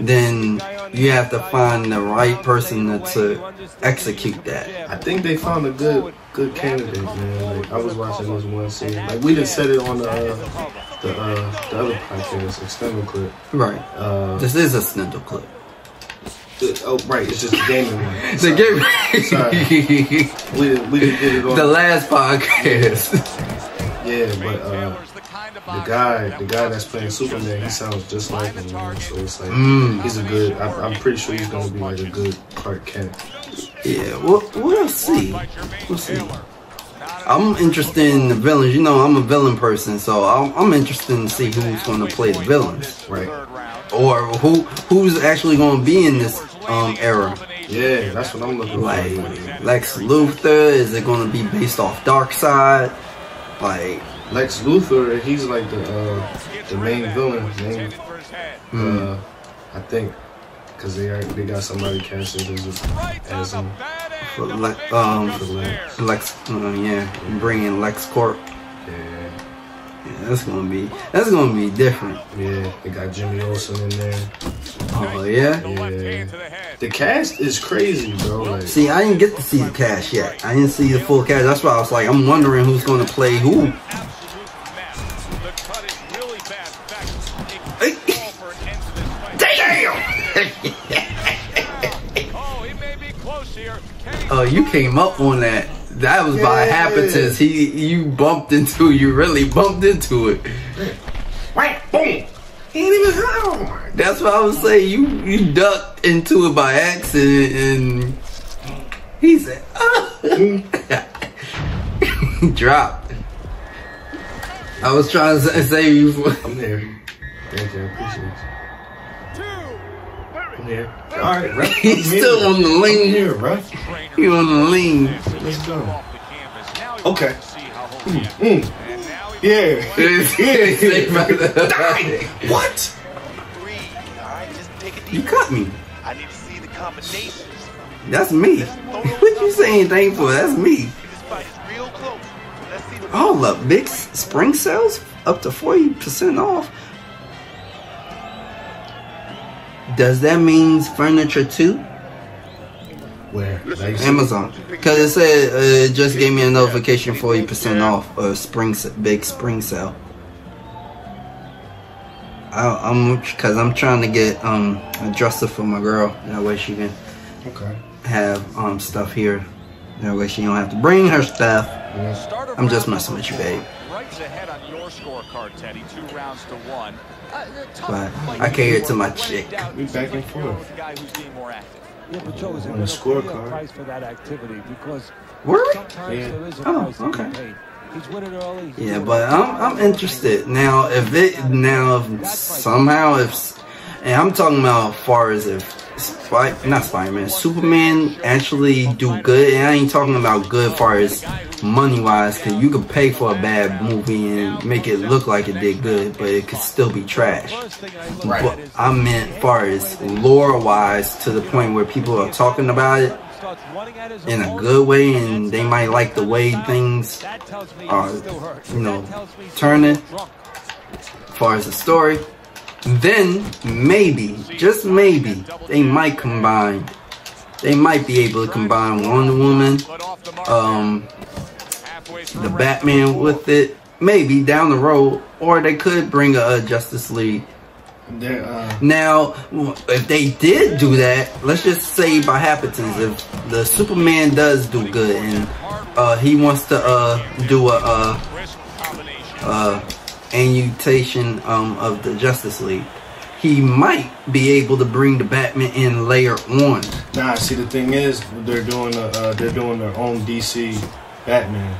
S1: then you have to find the right person to, to execute that.
S2: I think they found a good good candidate, man. Like I was watching this one scene. Like we just said it on the uh, the uh, the other podcast, Extendo Clip.
S1: Right.
S2: Uh,
S1: This is a Snindle clip.
S2: the- oh right, it's just the gaming one.
S1: The
S2: Sorry.
S1: game.
S2: We we didn't get it on
S1: the last podcast.
S2: Yeah, but uh, the guy the guy that's playing Superman, he sounds just like him, man. So it's like
S1: Mm.
S2: he's a good. I, I'm pretty sure he's gonna be like a good Clark Kent.
S1: Yeah, we'll, we'll see. We'll see. I'm interested in the villains. You know, I'm a villain person, so I'm, I'm interested in see who's going to play the villains,
S2: Right.
S1: or who who's actually going to be in this um era.
S2: Yeah, that's what I'm looking
S1: Like
S2: for.
S1: Lex Luthor, is it going to be based off Dark Side? Like,
S2: Lex Luthor, he's like the uh, the main villain. Main, uh, I think because they are, they got somebody casting as, a, as
S3: the
S2: him.
S3: bad end
S1: For Le- um,
S2: for
S3: there.
S1: Lex, uh, yeah, bringing LexCorp.
S2: Yeah,
S1: Yeah, that's gonna be that's gonna be different.
S2: yeah. They got Jimmy Olsen in there.
S1: Oh yeah.
S3: The
S2: Yeah.
S3: the.
S2: The cast is crazy, bro. Like,
S1: See, I didn't get to see the cast yet. I didn't see the full cast. That's why I was like, I'm wondering who's gonna play who.
S3: Oh,
S1: you came up on that. That was by
S2: Yeah.
S1: happenstance. He, you bumped into. You really bumped into it.
S2: whack, boom. He ain't even hurt.
S1: That's what I was saying. You you ducked into it by accident, and he said. He dropped. I was trying to save you. For,
S2: I'm there. Thank you. I appreciate
S3: two.
S2: You. All right, ref.
S1: He's
S2: I'm here.
S1: still on the
S2: I'm
S1: lane.
S2: here, ref.
S3: Trainer
S1: He on the lean.
S2: Let's go.
S3: off the canvas. Now
S2: Okay.
S3: wants to see how home he is.
S2: Mm.
S3: And now he
S2: Yeah. What?
S4: Breathe, alright? Just take a
S1: You cut me.
S4: I need to see the combinations.
S1: That's me. What you saying anything for? That's me.
S4: This fight is real close. Let's see the
S1: Hold up, big spring sales up to 40% off. Does that mean furniture too?
S2: Where? Like,
S1: Amazon. Because it said uh, it just gave me a notification 40% off a spring big spring sale. I, I'm because I'm trying to get um a dresser for my girl. That way she can
S2: Okay.
S1: have um stuff here. That way she don't have to bring her stuff.
S2: Yeah.
S1: I'm just messing with you, babe.
S3: four. Right ahead on your scorecard, Teddy. Two rounds to one. Uh, tough
S1: But
S3: fight
S1: I cater to my chick.
S2: We back and forth.
S3: the guy who's being more active.
S5: Yeah, but Joe, is
S2: On the scorecard.
S5: price for that activity? Because
S1: Word?
S5: sometimes
S2: Yeah.
S5: there is a
S1: Oh, okay.
S5: be paid. He's winning early. he's
S1: Yeah, but. I'm I'm interested now. If it now if somehow if and I'm talking about as far as if Spy, not Spider-Man, Superman actually do good. And I ain't talking about good far as money wise, cause you could pay for a bad movie and make it look like it did good, but it could still be trash.
S5: First thing I look
S1: But I meant far as lore wise to the point where people are talking about it
S5: starts running at his
S1: in a good way and they might like the way things
S5: That tells me
S1: are,
S5: he's still hurt.
S1: you know,
S5: That tells me he's
S1: turning. as far as the story, then maybe, just maybe, they might combine. They might be able to combine Wonder Woman,
S3: Put off the mark
S1: um, the Batman with it. Maybe down the road, or they could bring a, a Justice League.
S2: Uh,
S1: Now, if they did do that, let's just say by happenstance, if the Superman does do good and uh, he wants to uh, do a, a Uh, um, of the Justice League, he might be able to bring the Batman in later on.
S2: nah. See, the thing is, they're doing a, uh, they're doing their own DC Batman.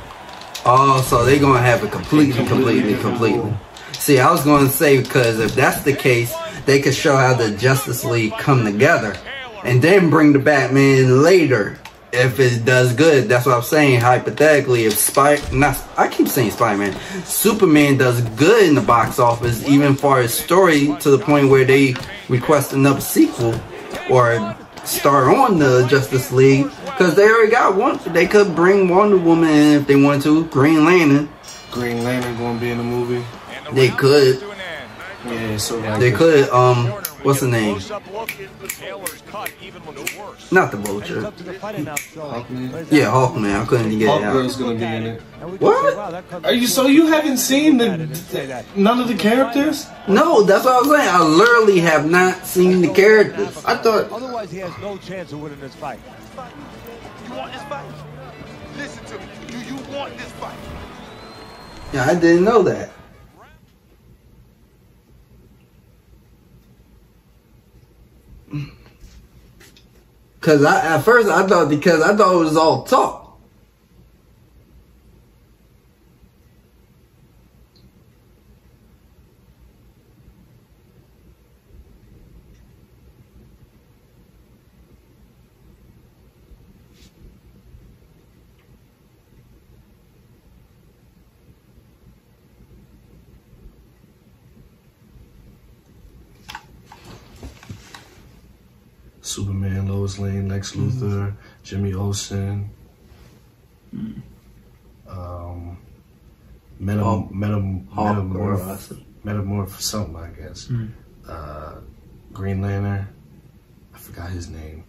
S1: Oh, so they're gonna have it completely, completely, completely. See, I was gonna say because if that's the case, they could show how the Justice League come together, and then bring the Batman later. If it does good, that's what I'm saying. Hypothetically, if Spy, not I keep saying Spider-Man, Superman does good in the box office, even far as story, to the point where they request another sequel or start on the Justice League, because they already got one. They could bring Wonder Woman in if they want to, Green Lantern.
S2: Green Lantern going to be in the movie.
S1: They could.
S3: comes to an end.
S2: Yeah, so
S1: They could, um, what's the name?
S3: Close-up look. Taylor's cut even looks worse.
S1: Not the
S5: And
S1: Vulture.
S5: up to the fighter now, Joe.
S2: Hawkman?
S1: Yeah, Hawkman. I couldn't get it out.
S2: Hawkgirl's gonna be in it.
S5: And we can
S1: What?
S5: that comes
S2: Are you so you haven't seen
S5: looked at it and say
S2: the none of the characters?
S1: No, that's what I was saying. I literally have not seen the characters.
S2: I thought
S5: Otherwise, he has no chance of winning this fight.
S4: You want this fight? Listen to me. Do you want this fight?
S1: Yeah, I didn't know that. Cause I at first I thought because I thought it was all talk.
S2: Superman, Lois Lane, Lex Luthor, Jimmy Olsen. Um, Metam-
S1: Hawk-
S2: Metam-
S1: Hawk
S2: Metamorph. Metamorph, something I guess.
S1: Mm.
S2: Uh, Green Lantern. I forgot his name.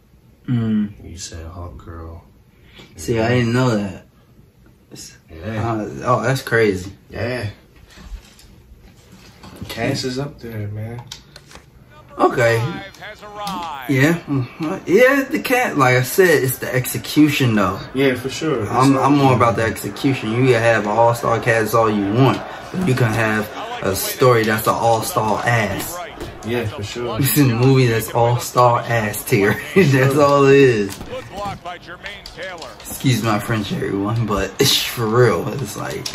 S1: Mm.
S2: You said Hawk Girl.
S1: See, I didn't know that.
S2: Yeah,
S1: Uh, oh, that's crazy.
S2: yeah. Cass is up there, man.
S1: Okay.
S3: Five has arrived.
S1: Yeah. mhm. Yeah, the cat, like I said, it's the execution though.
S2: Yeah, for sure.
S1: I'm, I'm more about the execution. You can have all-star cats all you want. But you can have a story that's an all-star ass.
S2: Yeah, for sure.
S1: It's a movie that's all-star ass tier. that's all it is.
S3: Good block by Jermaine Taylor.
S1: Excuse my French, everyone, but it's for real. It's like,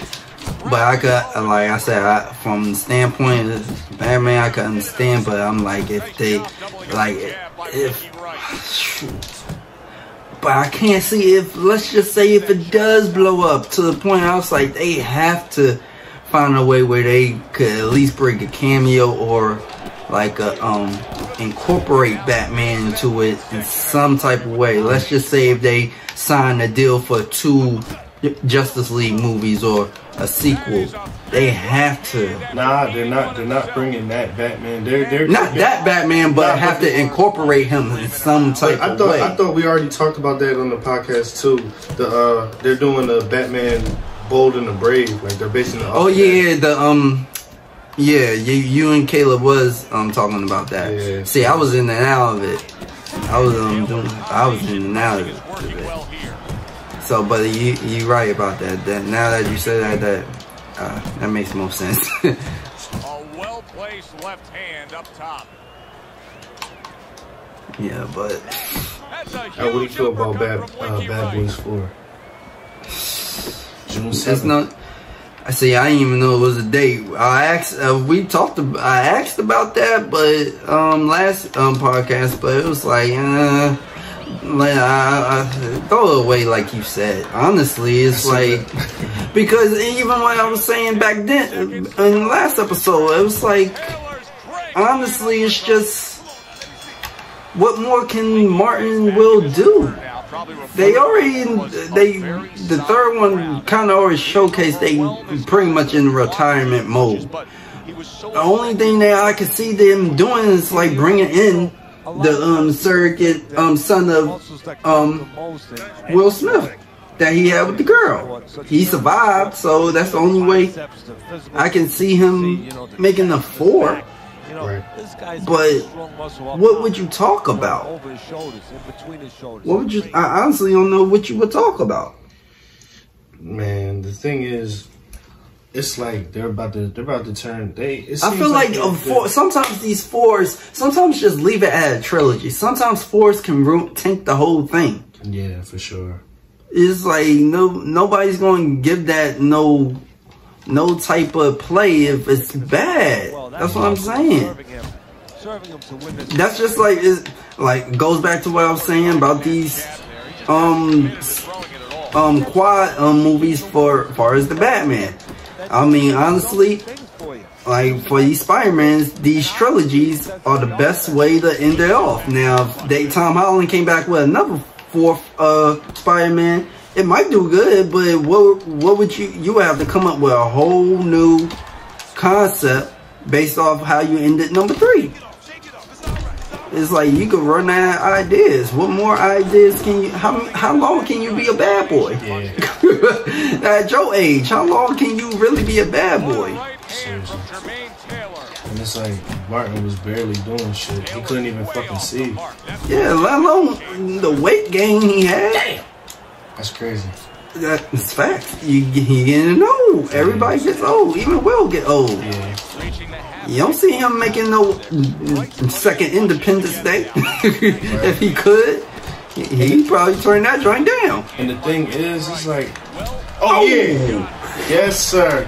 S1: but I could, like I said, I, from the standpoint of Batman, I could understand. But I'm like, if they, like, if, but I can't see if, let's just say, if it does blow up to the point, I was like, they have to find a way where they could at least bring a cameo or like a, um incorporate Batman into it in some type of way. Let's just say if they sign a deal for two Justice League movies or a sequel, they have to
S2: Nah, they're not. They're not bringing that Batman. They're they're
S1: not that Batman, but
S2: Nah,
S1: have
S2: but-
S1: to incorporate him in some type
S2: I
S1: of
S2: thought
S1: way.
S2: I thought we already talked about that on the podcast too. The uh, they're doing the Batman Bold and the Brave. Like they're basing it. off
S1: Oh
S2: of
S1: yeah, the um, yeah, you, you and Caleb was um talking about that.
S2: Yeah.
S1: See, I was in and out of it. I was um doing, I was in and out of
S3: Is
S1: it.
S3: Working well here.
S1: So, but you you right about that. That now that you say that, that uh, that makes more sense.
S3: A well-placed left hand up top.
S1: yeah, but
S3: That's a huge
S2: Uh, do you feel about Bad uh, Bad
S3: Wright.
S2: Boys Four? June
S1: it's not. I say I didn't even know it was a date. I asked. Uh, we talked. About, I asked about that, but um, last um podcast, but it was like, uh, like I, I throw it away, like you said. Honestly, it's like because even when I was saying back then in the last episode, it was like honestly, it's just what more can Martin Will do? They already, they, the third one kind of already showcased they pretty much in retirement mode.
S3: But he was so
S1: The only thing that I could see them doing is like bringing in the um surrogate um son of um Will Smith that he had with the girl. He survived, so that's the only way I can see him making the four.
S2: Right.
S1: But what would you talk about?
S5: Over his shoulders, in between his shoulders.
S1: What would you? I honestly don't know what you would talk about.
S2: Man, the thing is, it's like they're about to they're about to turn. They. It
S1: I feel like,
S2: they're-
S1: a four, sometimes these fours, sometimes just leave it at a trilogy. Sometimes fours can ruin, tank the whole thing.
S2: Yeah, for sure.
S1: It's like no nobody's going to give that no no type of play if it's bad.
S5: Well,
S1: That's what I'm saying.
S5: Serving him, serving him to win this.
S1: That's just like it like goes back to what I was saying about these um um quad um movies for far as the Batman. I mean honestly like for these Spider-Mans, these trilogies are the best way to end it off. Now, if they Tom Holland came back with another fourth uh Spider-Man, it might do good, but what what would you you have to come up with a whole new concept based off how you ended number three. It's like you can run out of ideas. What more ideas can you? How how long can you be a bad boy?
S2: Yeah.
S1: At your age, how long can you really be a bad boy?
S3: Right hand from Jermaine Taylor.
S2: And it's like Martin was barely doing shit. He couldn't even fucking see.
S1: Yeah, let alone the weight gain he had.
S2: That's crazy.
S1: That's fact. You he getting old. Everybody gets old. Even Will get old.
S2: Yeah.
S3: reaching the half.
S1: You don't see him making no second Independence Day. if he could, he- probably turn that joint down.
S2: And the thing is, it's like, oh, oh. yeah, yes sir.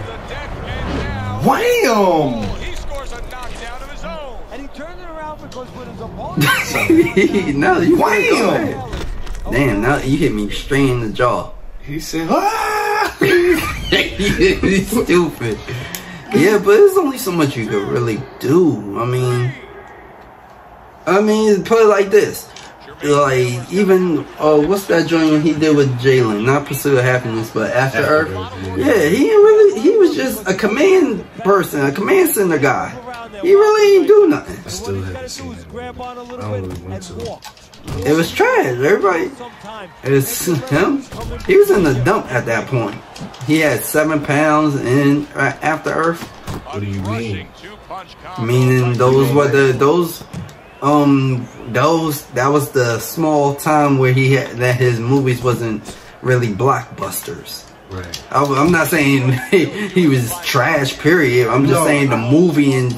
S2: Wham!
S3: he scores a knockdown of his own.
S5: And he turned it around because with his opponent.
S1: now you
S2: Wham!
S1: Damn, now you hit me straight in the jaw.
S2: He said, ah!
S1: He's stupid. Yeah, but there's only so much you can really do. I mean, I mean, put it like this: like even uh, what's that joint he did with Jalen? Not Pursuit of Happiness, but After,
S2: After
S1: Earth.
S2: Earth,
S1: Yeah. he really. He was just a command person, a command center guy. He really ain't do nothing.
S2: I still haven't seen it.
S5: Grab on a little
S2: I don't really want to.
S1: It was trash. Everybody. It's him. He was in the dump at that point. He had seven pounds in uh, After Earth.
S2: What do you mean?
S1: Meaning those were the those um those that was the small time where he had that his movies wasn't really blockbusters.
S2: Right.
S1: I, am not saying he, he was trash. Period. I'm just
S2: No.
S1: saying the movie and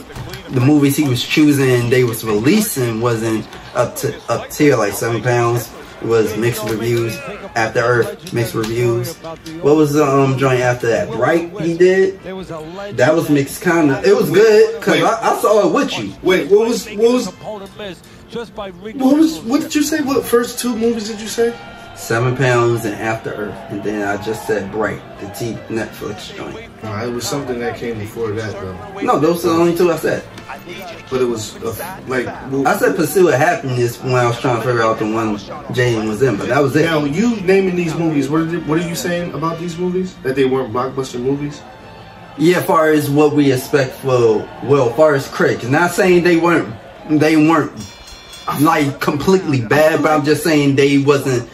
S1: the movies he was choosing they was releasing wasn't up to up tier like Seven Pounds it was mixed reviews. After Earth mixed reviews. What was the um joint after that? Bright he did.
S5: there was a legend
S1: That was mixed kind of. It was good because I, I saw it with you.
S2: Wait, what was what was
S5: opponent missed just by
S2: what was what did you say? What first two movies did you say?
S1: Seven pounds and After Earth, and then I just said Bright, the T Netflix joint.
S2: No, it was something that came before that though.
S1: No, those are the only two I said.
S2: But it was uh, like well,
S1: I said Pursuit of Happiness when I was trying to figure out the one Jaden was in, but that was it.
S2: now you naming these movies. What are they, what are you saying about these movies? That they weren't blockbuster movies?
S1: Yeah, far as what we expect for well, far as critics, not saying they weren't they weren't like completely bad, but I'm just saying they wasn't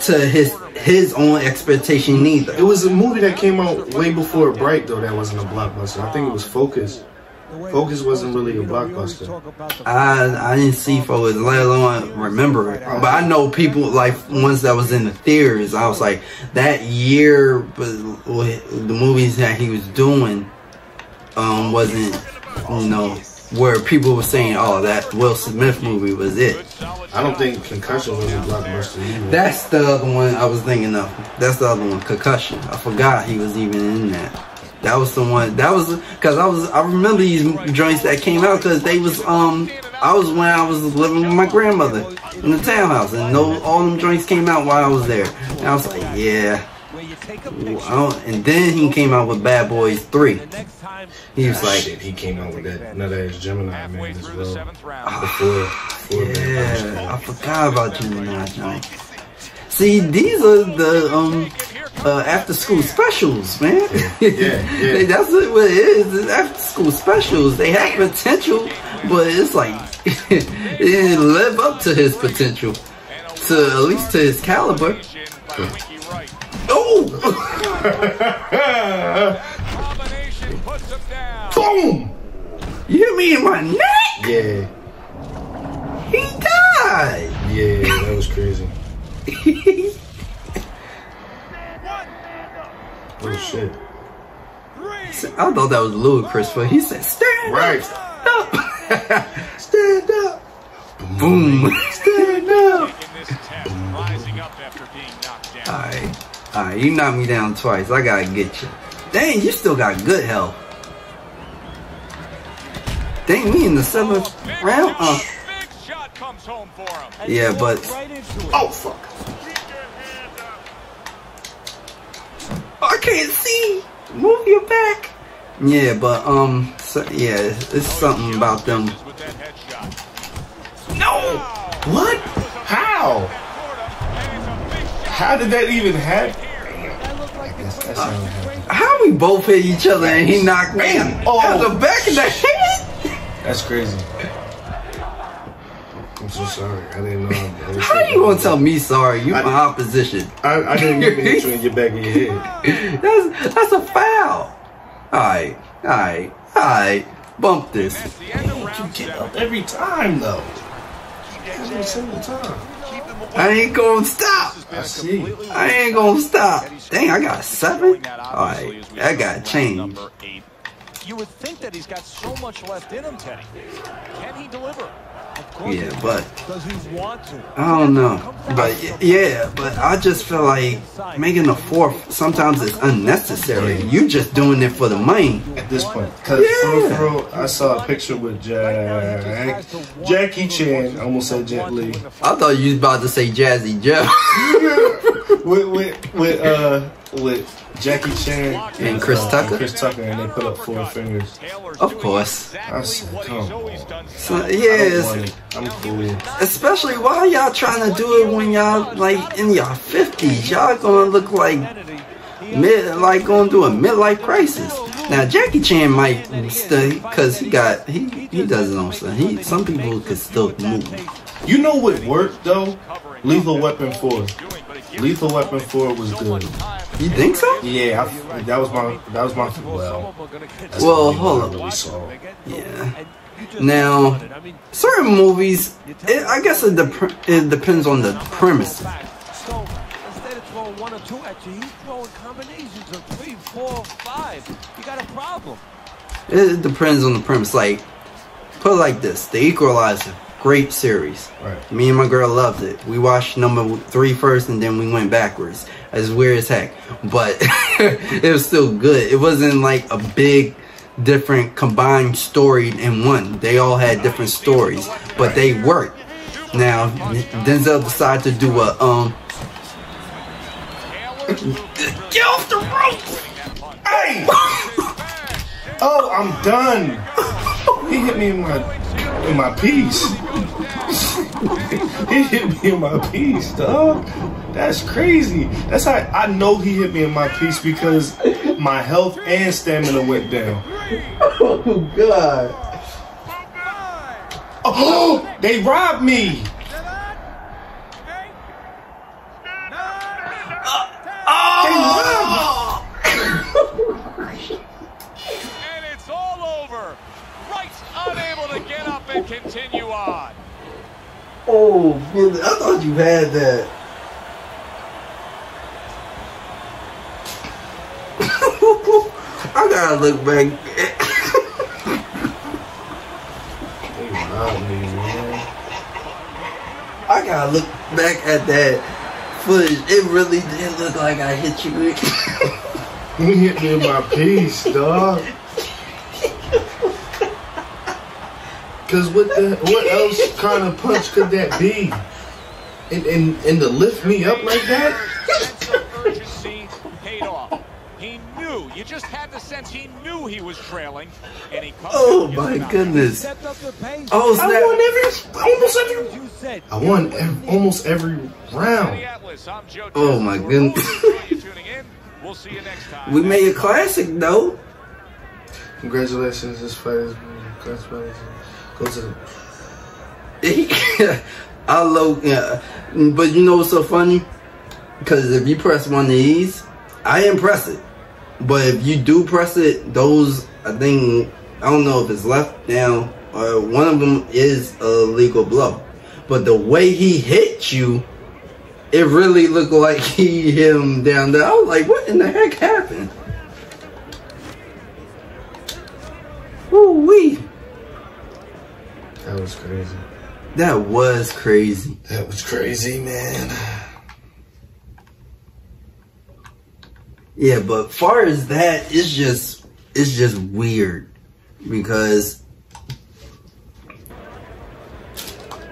S1: to his his own expectation neither.
S2: It was a movie that came out way before Bright though. That wasn't a blockbuster. I think it was Focus. Focus wasn't really a blockbuster.
S1: I I didn't see Focus, let alone remember it. But I know people like ones that was in the theaters. I was like that year, the movies that he was doing um wasn't you know where people were saying, oh that Will Smith movie was it.
S2: I don't think Concussion was a blockbuster either.
S1: That's the other one I was thinking of. That's the other one, Concussion. I forgot he was even in that. That was the one. That was because I was. I remember these joints that came out because they was. Um, I was when I was living with my grandmother in the townhouse, and no, all them joints came out while I was there. And I was like, yeah.
S5: Where you take a
S1: I
S5: picture
S1: don't, and then he came out with Bad Boys Three.
S5: the
S1: He was like,
S2: Shit, he came out with that nut ass Gemini man as well. Before, before
S1: yeah, I forgot about Gemini. See, these are the um uh, after school specials, man.
S2: Yeah, yeah.
S1: That's what it is. It's after school specials. They have potential, but it's like it didn't live up to his potential, to at least to his caliber.
S3: By Winky Wright.
S1: Oh,
S3: Combination puts him down.
S2: Boom!
S1: you hit me in my neck.
S2: Yeah,
S1: He died.
S2: yeah, that was crazy. Oh shit.
S1: I thought that was ludicrous, but he said, "Stand
S2: Right.
S1: up, stand up, boom, stand up."
S3: In this test, up after being knocked down.
S1: Alright, alright, you knocked me down twice. I gotta get you. Dang, you still got good health. Dang, we in the seventh
S3: Big
S1: round? Uh.
S3: Big shot comes home for him.
S1: Yeah, but-
S5: walk right.
S2: Oh fuck.
S1: I can't see. Move your back. Yeah, but um, so, yeah, it's something about them.
S3: With that headshot.
S1: No.
S2: What? How? How did that even happen? That's, that's not what happened.
S1: How we both hit each other and he knocked me
S2: Bam.
S1: oh. At the back of the head?
S2: That's crazy. I'm so sorry. I didn't know. I was
S1: How you gonna tell me sorry? You
S2: I-
S1: my opposition.
S2: I, I didn't even hit you in your back of your head.
S1: That's that's a foul. Alright, alright, alright. Bump this.
S3: That's the end of
S2: Get up every time though. Every single time.
S1: I ain't gonna stop.
S2: I see.
S1: I ain't gonna stop. Dang, I got seven? Alright, I got change.
S3: Number eight.
S5: You would think that he's got so much left in him, Teddy. Can he deliver? Of course
S1: Yeah, but
S5: does he want to?
S1: I don't know. But yeah, but I just feel like making a fourth sometimes is unnecessary. You just doing it for the money.
S2: At this point, because
S1: Yeah.
S2: for for real, I saw a picture with Jack, Jackie Chan. I almost said Jet Li.
S1: I thought you was about to say Jazzy Jeff.
S2: with with with uh with Jackie Chan
S1: And Chris
S2: uh,
S1: Tucker?
S2: Chris Tucker, and they put up four fingers.
S1: Of course.
S2: I said, come on.
S1: So,
S2: I don't
S1: yes.
S2: I'm cool.
S1: especially why y'all trying to do it when y'all like in y'all fifties? Y'all gonna look like mid, like going through a midlife crisis. Now Jackie Chan might stay because he got he he does it on son. He some people could still move.
S2: You know what worked though? Lethal Weapon 4. Lethal Weapon 4 was good.
S1: You think so?
S2: Yeah, I, that was my that was my well.
S1: Well, hold on.
S2: really saw.
S1: Yeah. Now, certain movies, it, I guess it, dep- it depends on the premise.
S6: Instead of one or two at you, he's throwing combinations of three, four, five. You got a problem.
S1: It depends on the premise. Like, put it like this: The Equalizer, great series.
S2: Right.
S1: Me and my girl loved it. We watched number three first, and then we went backwards. It's weird as heck, but it was still good. It wasn't like a big, different combined story in one. They all had different stories, but they worked. Now Denzel decided to do a um. Get off the rope!
S2: Hey! oh, I'm done. He hit me in my in my piece. he hit me in my piece, dog. That's crazy. That's how I know he hit me in my piece because my health and stamina went down.
S1: Oh God!
S2: Oh, they robbed me.
S1: Oh, I thought you had that. I gotta look back.
S2: They robbed me, man.
S1: I gotta look back at that footage. It really did look like I hit you. with-
S2: He hit me in my piece, dog. Cause what the what else kind of punch could that be? And and and to lift me up like that?
S3: Urgency paid off. He knew. You just had the sense he knew he was trailing, and he
S1: oh my goodness.
S6: Stepped up the pace.
S1: Oh
S2: I won every almost every I won ev- almost every round.
S3: Minneapolis, I'm Joe
S1: Oh, my goodness.
S3: always enjoying you tuning in. We'll see you next time.
S1: We made a classic though.
S2: Congratulations, this fight is congratulations. The
S1: I low, yeah. But you know what's so funny? Because if you press one of these, I didn't press it. But if you do press it, those I think I don't know if it's left down or one of them is a legal blow. But the way he hit you, it really looked like he hit him down there. I was like, what in the heck happened? Woo wee.
S2: That was crazy.
S1: That was crazy.
S2: That was crazy, man.
S1: Yeah, but far as that, it's just it's just weird because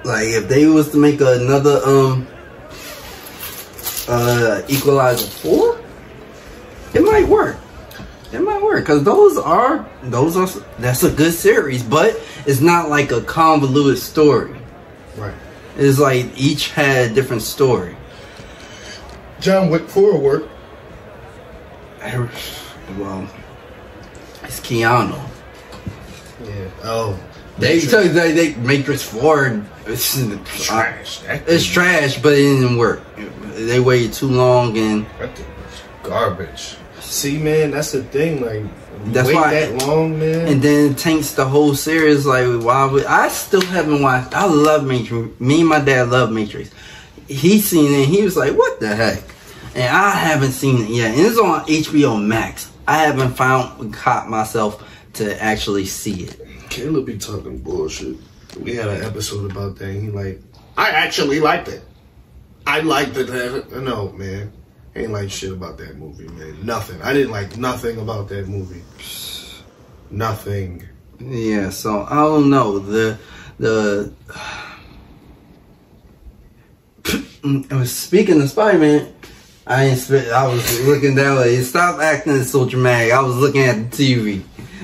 S1: like if they was to make another um uh Equalizer four, it might work. It might work because those are those are that's a good series, but it's not like a convoluted story.
S2: Right.
S1: It's like each had a different story.
S2: John Wick 4 worked.
S1: Well, it's Keanu.
S2: Yeah. Oh.
S1: They tell you they, they Matrix Four. It's
S2: Trash. That
S1: It's trash, but it didn't work. They waited too long, and
S2: That thing was garbage. See, man, that's the thing. Like,
S1: That's
S2: wait
S1: why-
S2: that long, man.
S1: and then it taints the whole series. Like, why would I still haven't watched? I love Matrix. Me and my dad love Matrix. He seen it. He was like, "What the heck?" And I haven't seen it yet. And it's on HBO Max. I haven't found caught myself to actually see it.
S2: Caleb be talking bullshit. We had an episode about that. And he like, I actually liked it. I liked it. uh, No, man, ain't like shit about that movie, man. Nothing. I didn't like nothing about that movie. Nothing.
S1: Yeah, so I don't know the the. I was speaking of Spider Man. I ain't. I was looking that way. Stop acting so dramatic. I was looking at the TV.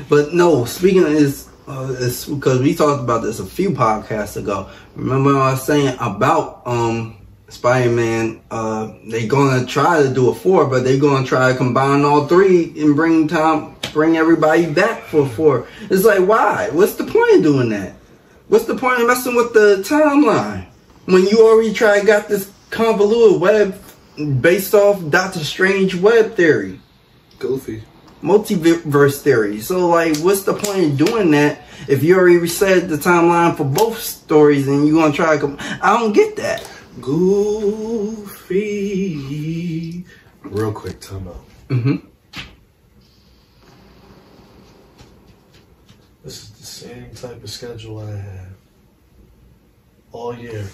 S1: But no, speaking of this, uh, because we talked about this a few podcasts ago. Remember I was saying about um Spider-Man? Uh, they gonna try to do a four, but they gonna try to combine all three and bring Tom, bring everybody back for four. It's like why? What's the point of doing that? What's the point of messing with the timeline when you already tried got this convoluted web based off Doctor Strange web theory?
S2: Goofy.
S1: multiverse theory. So like, what's the point of doing that if you already reset the timeline for both stories and you gonna try to? I don't get that.
S2: Goofy. Real quick, time out.
S1: Mm-hmm.
S2: This is the same type of schedule I had all year.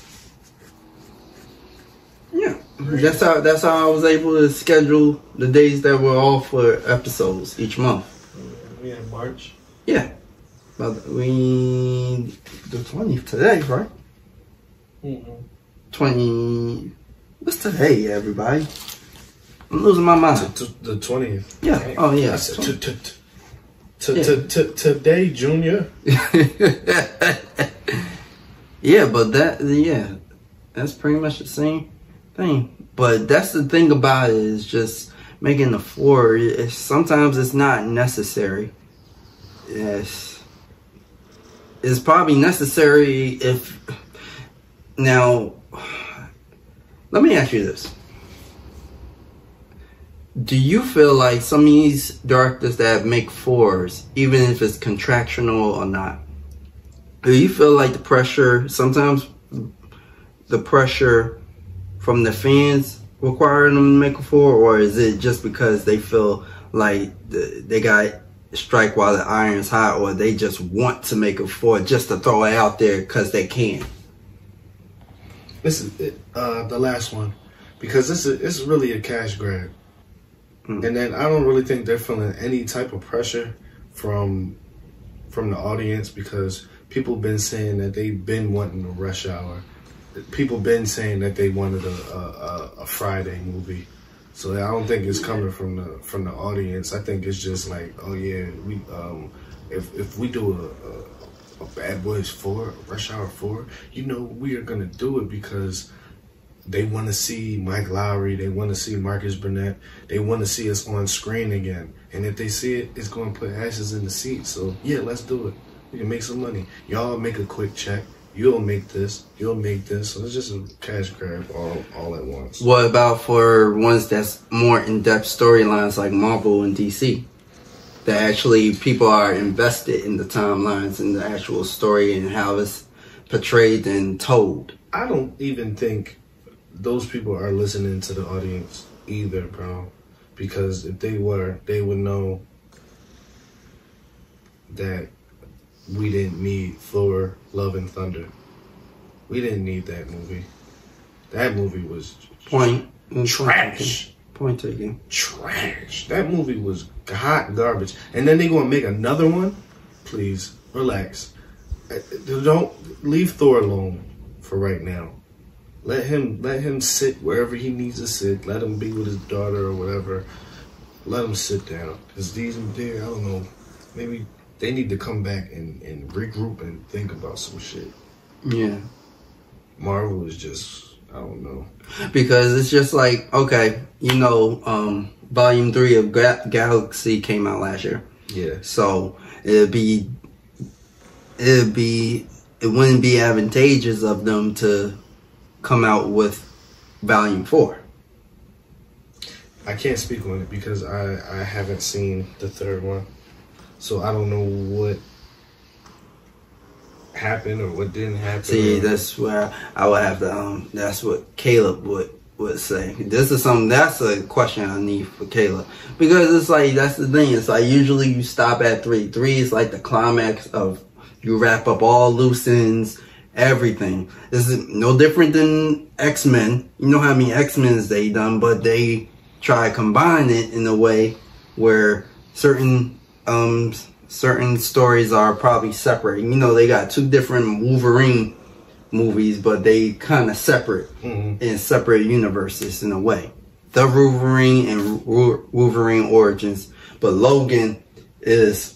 S1: Yeah, that's how that's how I was able to schedule the days that were off for episodes each month.
S2: We in March.
S1: Yeah, but we the twentieth today, right?
S2: Mm-hmm.
S1: Twenty. What's today, everybody? I'm losing my mind.
S2: The twentieth.
S1: Yeah. Oh yeah.
S2: T- Today, Junior.
S1: yeah, but that yeah, that's pretty much the same thing. But that's the thing about it is just making the floor. It's, sometimes it's not necessary. Yes, it's probably necessary if now. Let me ask you this. Do you feel like some of these directors that make fours, even if it's contractional or not, do you feel like the pressure sometimes the pressure from the fans requiring them to make a four or is it just because they feel like they got strike while the iron's hot or they just want to make a four just to throw it out there because they can
S2: This is uh, the last one because this is it's really a cash grab,
S1: Mm.
S2: and then I don't really think they're feeling any type of pressure from from the audience because people been saying that they've been wanting a rush hour. People been saying that they wanted a, a, a, Friday movie. So I don't think it's coming from the from the audience. I think it's just like, oh yeah, we um, if if we do a, a A bad Boys Four, Rush Hour Four, you know we are gonna do it because they want to see Mike Lowrey, they want to see Marcus Burnett, they want to see us on screen again. And if they see it, it's going to put ashes in the seat. So yeah, let's do it. We can make some money. Y'all make a quick check. You'll make this. You'll make this. So it's just a cash grab all all at once.
S1: what about for ones that's more in-depth storylines like marvel and dc that actually people are invested in the timelines and the actual story and how it's portrayed and told
S2: I don't even think those people are listening to the audience either, bro. Because if they were, they would know that we didn't need Thor, Love and Thunder. We didn't need that movie. That movie was
S1: point
S2: trash.
S1: Point taken
S2: Trash. That movie was hot garbage. And then they gonna make another one? Please, relax. Uh, Don't leave Thor alone for right now. Let him let him sit wherever he needs to sit. Let him be with his daughter or whatever. Let him sit down. Cause these there, I don't know. Maybe they need to come back and, and regroup and think about some shit.
S1: yeah
S2: Marvel is just I don't know.
S1: because it's just like okay you know um volume three of Ga- galaxy came out last year
S2: Yeah.
S1: So it'd be it'd be it wouldn't be advantageous of them to come out with volume four.
S2: I can't speak on it because I, I haven't seen the third one. So I don't know what happened or what didn't happen.
S1: See, that's where I would have to um that's what Caleb would would say. This is something that's a question I need for Caleb. Because it's like that's the thing, it's like usually you stop at three. Three is like the climax of you wrap up all loose ends, everything. This is no different than X Men. You know how many X Men's they done, but they try to combine it in a way where certain um certain stories are probably separate. You know, they got two different Wolverine movies, but they kind of separate
S2: Mhm.
S1: in separate universes in a way. the Wolverine and Wolverine Origins, but Logan is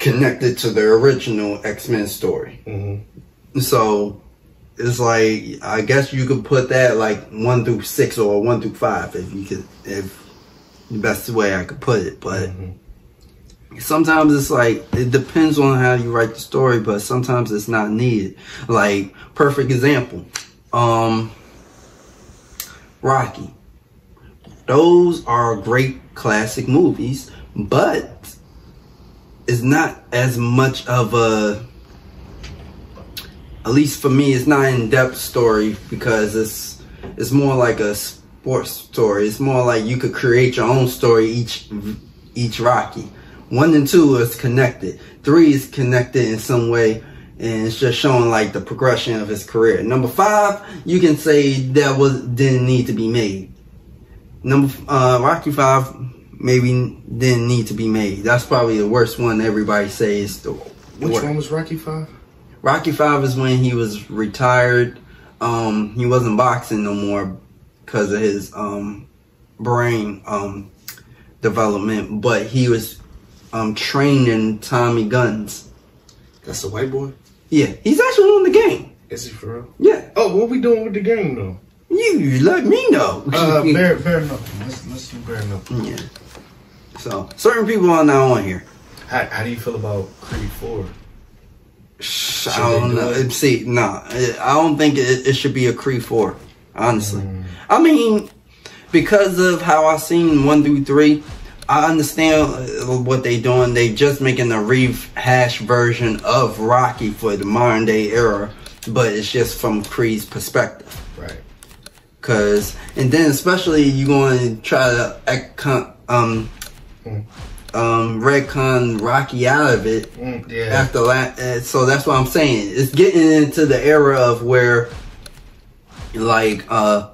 S1: connected to the original X Men story. So it's like I guess you could put that like one through six or one through five if you could if the best way I could put it. But sometimes it's like it depends on how you write the story, but sometimes it's not needed. Like perfect example, um, Rocky. Those are great classic movies, but it's not as much of a at least for me, it's not in depth story because it's it's more like a sports story. It's more like you could create your own story each each Rocky. One and two is connected. Three is connected in some way, and it's just showing like the progression of his career. Number five, you can say that was didn't need to be made. Number uh, Rocky Five maybe didn't need to be made. That's probably the worst one. Everybody says the
S2: Which
S1: worst.
S2: one was Rocky Five?
S1: Rocky Five is when he was retired. Um, he wasn't boxing no more because of his um, brain um, development, but he was um, training Tommy Guns.
S2: That's a white boy.
S1: Yeah, he's actually on the game.
S2: Is he for real?
S1: Yeah,
S2: Oh, what we doing with the game though?
S1: you, you let me know.
S2: Uh, bare knuckle. Let's let's do bare knuckle.
S1: yeah. So certain people are not on here.
S2: How, how do you feel about Creed Four?
S1: I don't
S2: do
S1: know.
S2: it?
S1: See, nah, I don't think it, it should be a Creed four. Honestly,
S2: Mm.
S1: I mean, because of how I seen one through three, I understand uh, what they're doing. They just making a rehash version of Rocky for the modern day era, but it's just from Creed's perspective.
S2: Right.
S1: Cause and then especially you going to try to um
S2: Mm.
S1: um retcon Rocky out of it
S2: Mm, yeah.
S1: after that. uh, So that's what I'm saying. It's getting into the era of where, like, uh,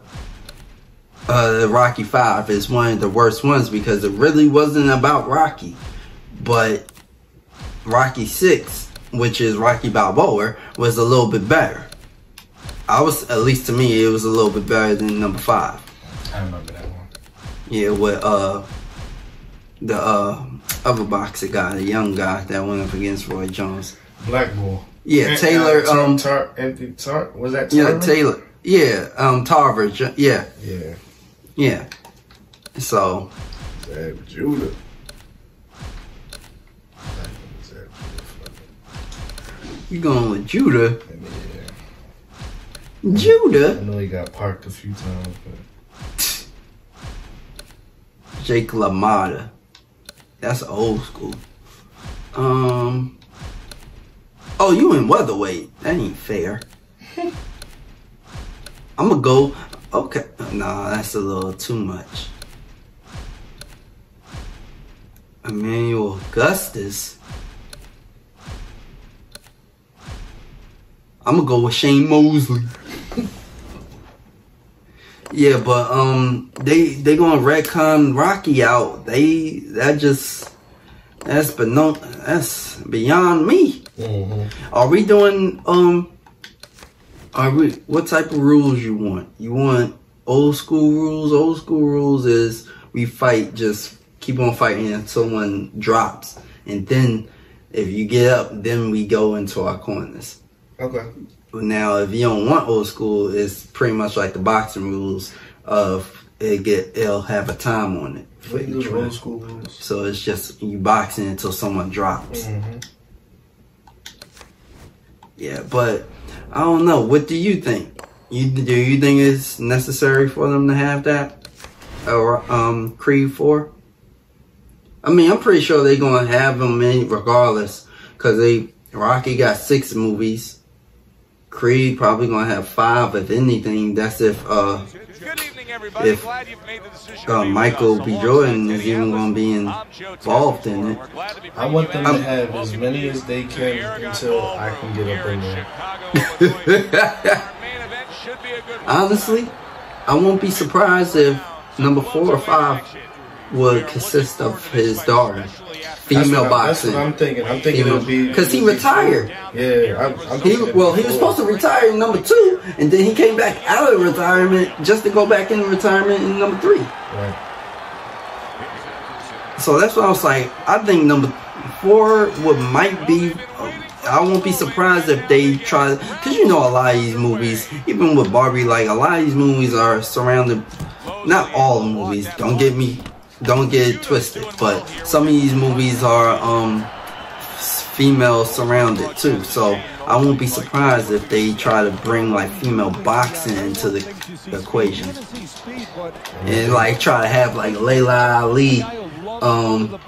S1: uh, Rocky Five is one of the worst ones because it really wasn't about Rocky, but Rocky Six, which is Rocky Balboa, was a little bit better. I was, at least to me, it was a little bit better than number five.
S2: I remember that one.
S1: Yeah, with uh the uh other boxer guy, the young guy that went up against Roy Jones.
S2: Black Bull.
S1: Yeah,
S2: And,
S1: Taylor,
S2: uh,
S1: um,
S2: Tar, Tar, was that
S1: Taylor?
S2: Yeah,
S1: Taylor. Yeah, um Tarver. Yeah,
S2: Yeah.
S1: Yeah. So
S2: Zab Judah.
S1: You going with Judah?
S2: Judah. I know he got parked a few times, but
S1: Jake LaMotta. That's old school. Um. Oh, you in welterweight? That ain't fair. I'm gonna go. Okay, nah, that's a little too much. Emmanuel Augustus. I'm gonna go with Shane Mosley. Yeah, but um, they they gonna retcon Rocky out. They that just that's but no that's beyond me. Are we doing um? Are we what type of rules you want? You want old school rules? Old school rules is we fight just keep on fighting until someone drops, and then if you get up, then we go into our corners.
S2: okay.
S1: Now, if you don't want old school, it's pretty much like the boxing rules of it get it'll have a time on it. for each
S2: old school rules.
S1: So it's just you boxing until someone drops. Mm-hmm. Yeah, but I don't know. What do you think? You do you think it's necessary for them to have that or um Creed Four? I mean, I'm pretty sure they're gonna have them in regardless, cause they Rocky got six movies. Creed probably gonna have five, if anything. That's if uh
S3: Good evening, everybody.
S1: If,
S3: Glad you've made the
S1: uh,
S3: to be with
S1: Michael
S3: us.
S1: B. Jordan is
S3: Teddy
S1: even gonna be involved in it.
S3: We're glad to be
S2: I want them to
S3: bringing you
S2: have as many as they can until I can get up in there.
S3: Chicago, Illinois. Our main event should be a good one.
S1: honestly, I won't be surprised if number four or five would consist of his daughter. Female
S2: I- That's
S1: boxing.
S2: what I'm thinking. I'm thinking it'll be
S1: Because he retired.
S2: Yeah, I'm, I'm
S1: He well, he was supposed to retire in number two, and then he came back out of retirement just to go back in retirement in number three.
S2: Right.
S1: So that's what I was like, I think number four would might be. I won't be surprised if they try, because you know a lot of these movies, even with Barbie, like a lot of these movies are surrounded. Not all movies. Don't get me, don't get twisted. But some of these movies are um female surrounded too. So I won't be surprised if they try to bring like female boxing into the equation and like try to have like Laila Ali um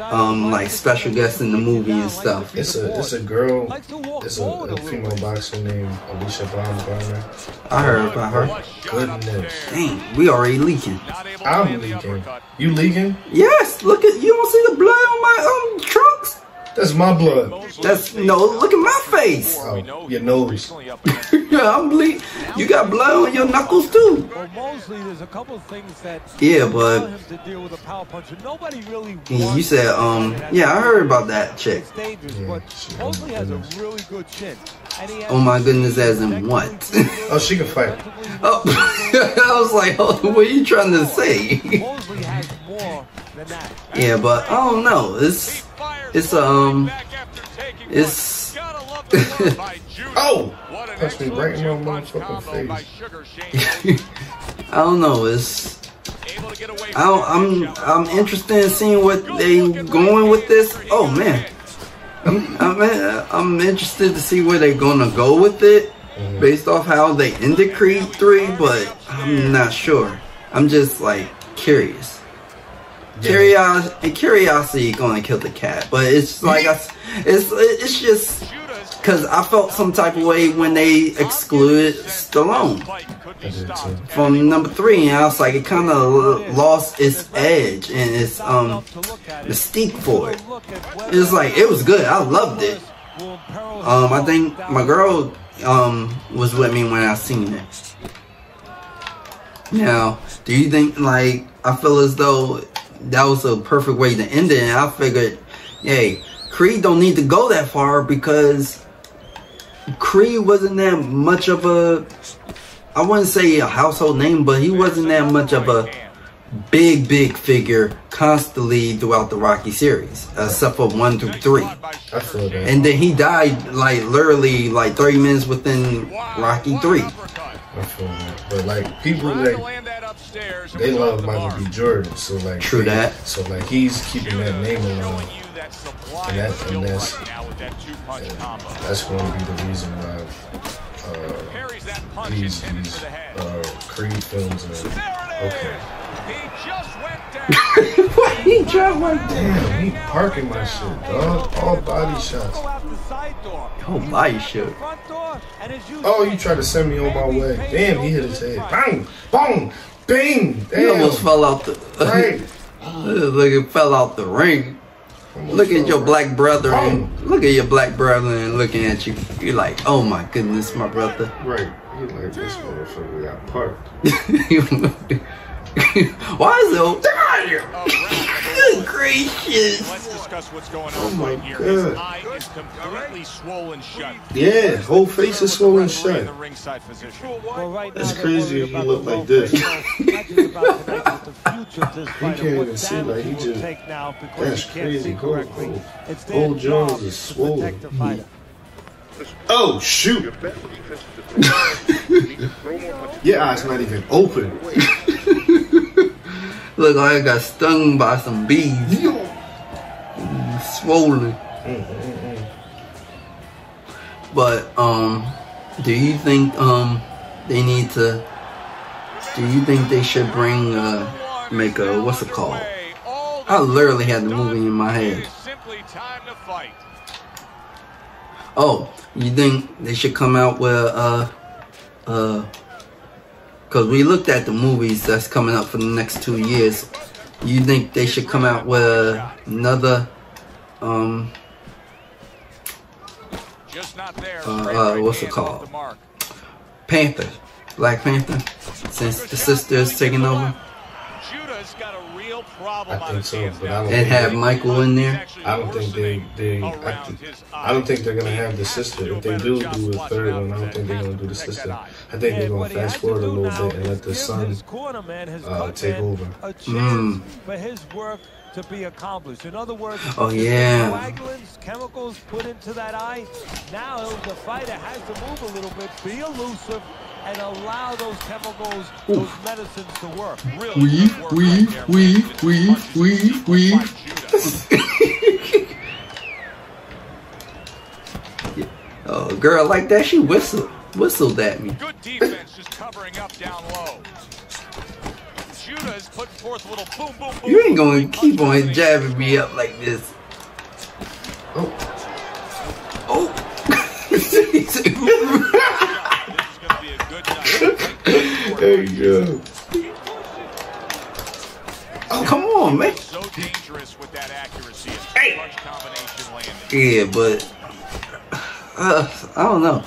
S1: um like special guests in the movie and stuff.
S2: It's a it's a girl. It's a, a female boxer named Alycia Baumgardner.
S1: I heard about her.
S2: Goodness,
S1: Dang, we already leaking.
S2: I'm leaking. You leaking?
S1: Yes, look at you don't see the blood on my um trunks?
S2: That's my blood.
S1: That's no look at my face.
S2: Oh, your nose.
S1: yeah, I'm bleed. You got blood on your knuckles too.
S6: Well, Mosley, there's a couple things that
S1: Yeah, but
S6: him to deal with a power puncher. Nobody really.
S1: you
S6: wants
S1: said um yeah I heard about that chick.
S2: Yeah,
S6: but
S2: she-
S6: Mosley has a
S2: goodness.
S6: really good chin. And he has
S1: Oh my goodness, as in what?
S2: Oh, she can fight.
S1: oh, I was like, oh, what are you trying to say?
S6: Mosley has more
S1: yeah, but I don't know. It's it's um it's
S2: Oh, touched me right in my motherfucking face.
S1: I don't know. It's I don't, I'm I'm interested in seeing what they going with this. Oh man, I'm I'm, I'm interested to see where they're gonna go with it, based off how they ended Creed three. But I'm not sure. I'm just like curious. Curiosity, curiosity gonna kill the cat, but it's like I it's it's just because I felt some type of way when they excluded Stallone from number three, and I was like, it kind of lost its edge and its um mystique for it. It was like it was good. I loved it. Um, I think my girl um was with me when I seen it. Now, do you think like I feel as though that was a perfect way to end it? And I figured, hey, Creed don't need to go that far because Creed wasn't that much of a I wouldn't say a household name, but he wasn't that much of a big, big figure constantly throughout the Rocky series, except for one through three.
S2: I feel that.
S1: And then he died like literally like 30 minutes within Rocky 3.
S2: I feel that. But like people like they love Michael B. Jordan, so like
S1: True
S2: they-
S1: that.
S2: So like he's keeping that name alive. And that and that's that's going to be the reason why uh, these these uh, Creed films are okay.
S3: He just went down.
S1: He dropped like that?
S2: Damn, he parking my shit, dog. All body shots.
S6: Go out the side door.
S1: Oh my shit.
S6: Front door, and as you
S2: Oh, you tried to send me on my way. Damn, he hit his head. Bang, bang, bang.
S1: He almost fell out the
S2: Right.
S1: Look, it fell out the ring.
S2: Almost
S1: Look at your
S2: right.
S1: black brother oh. and look at your black brother and looking at you. You're like, oh my goodness, my brother.
S2: Right. He like this motherfucker got parked.
S1: Why is it? Get out here! Good gracious!
S3: Let's discuss what's going
S2: Oh
S3: on
S2: my
S3: right here. His
S2: God.
S3: eye is completely swollen shut.
S2: Yeah, whole face is swollen
S3: In
S2: shut.
S3: the ringside position.
S6: well, right
S2: That's crazy
S6: worried
S2: if you look like this.
S6: low Not just about tonight, but the future of this fight and
S2: can't even see, like, he
S6: he
S2: just-
S6: take now because
S2: That's crazy.
S6: see
S2: Go,
S6: correctly.
S2: go.
S6: It's their
S2: Old Jones is swollen.
S6: protect the fighter.
S2: Oh shoot! Your eye's not even open.
S1: Look like I got stung by some bees. Swollen. But um, do you think um they need to? Do you think they should bring uh make a what's it called? I literally had the movie in my head.
S3: Simply time to fight.
S1: Oh, you think they should come out with uh uh cuz we looked at the movies that's coming up for the next 2 years. You think they should come out with another um
S3: Just not there.
S1: Uh, uh, what's it called? Panther, Black Panther since the sister is taking over?
S3: Judas Judah's got a real problem
S2: I
S3: on
S2: think so, but. I don't
S1: And have Michael in there.
S2: I don't think they they I, th- I don't think they're gonna have the sister. If they do do a third one, I don't think they're gonna do the sister. I think they're gonna fast forward a little bit and let the son uh, take over.
S1: Mm.
S6: for his work to be accomplished. In other words,
S1: Oh, yeah.
S6: coagulants, chemicals put into that eye. Now the fighter has to move a little bit, be elusive, and allow those chemicals, those medicines to work.
S3: Really
S1: Weave,
S3: good work
S1: weave,
S3: right there.
S1: weave,
S3: Punches
S1: weave, weave,
S3: by
S1: weave. Oh, girl like that, she whistled whistled at me.
S3: Good defense just covering up down low. Judah is putting forth a little boom, boom, boom.
S1: You ain't gonna keep on jabbing me up like this.
S2: Oh,
S1: Oh.
S3: This is going to be a good night.
S2: there
S1: oh, come on, man.
S3: So dangerous with that accuracy.
S1: Hey.
S3: punch combination landing.
S1: Yeah, but uh, I don't know.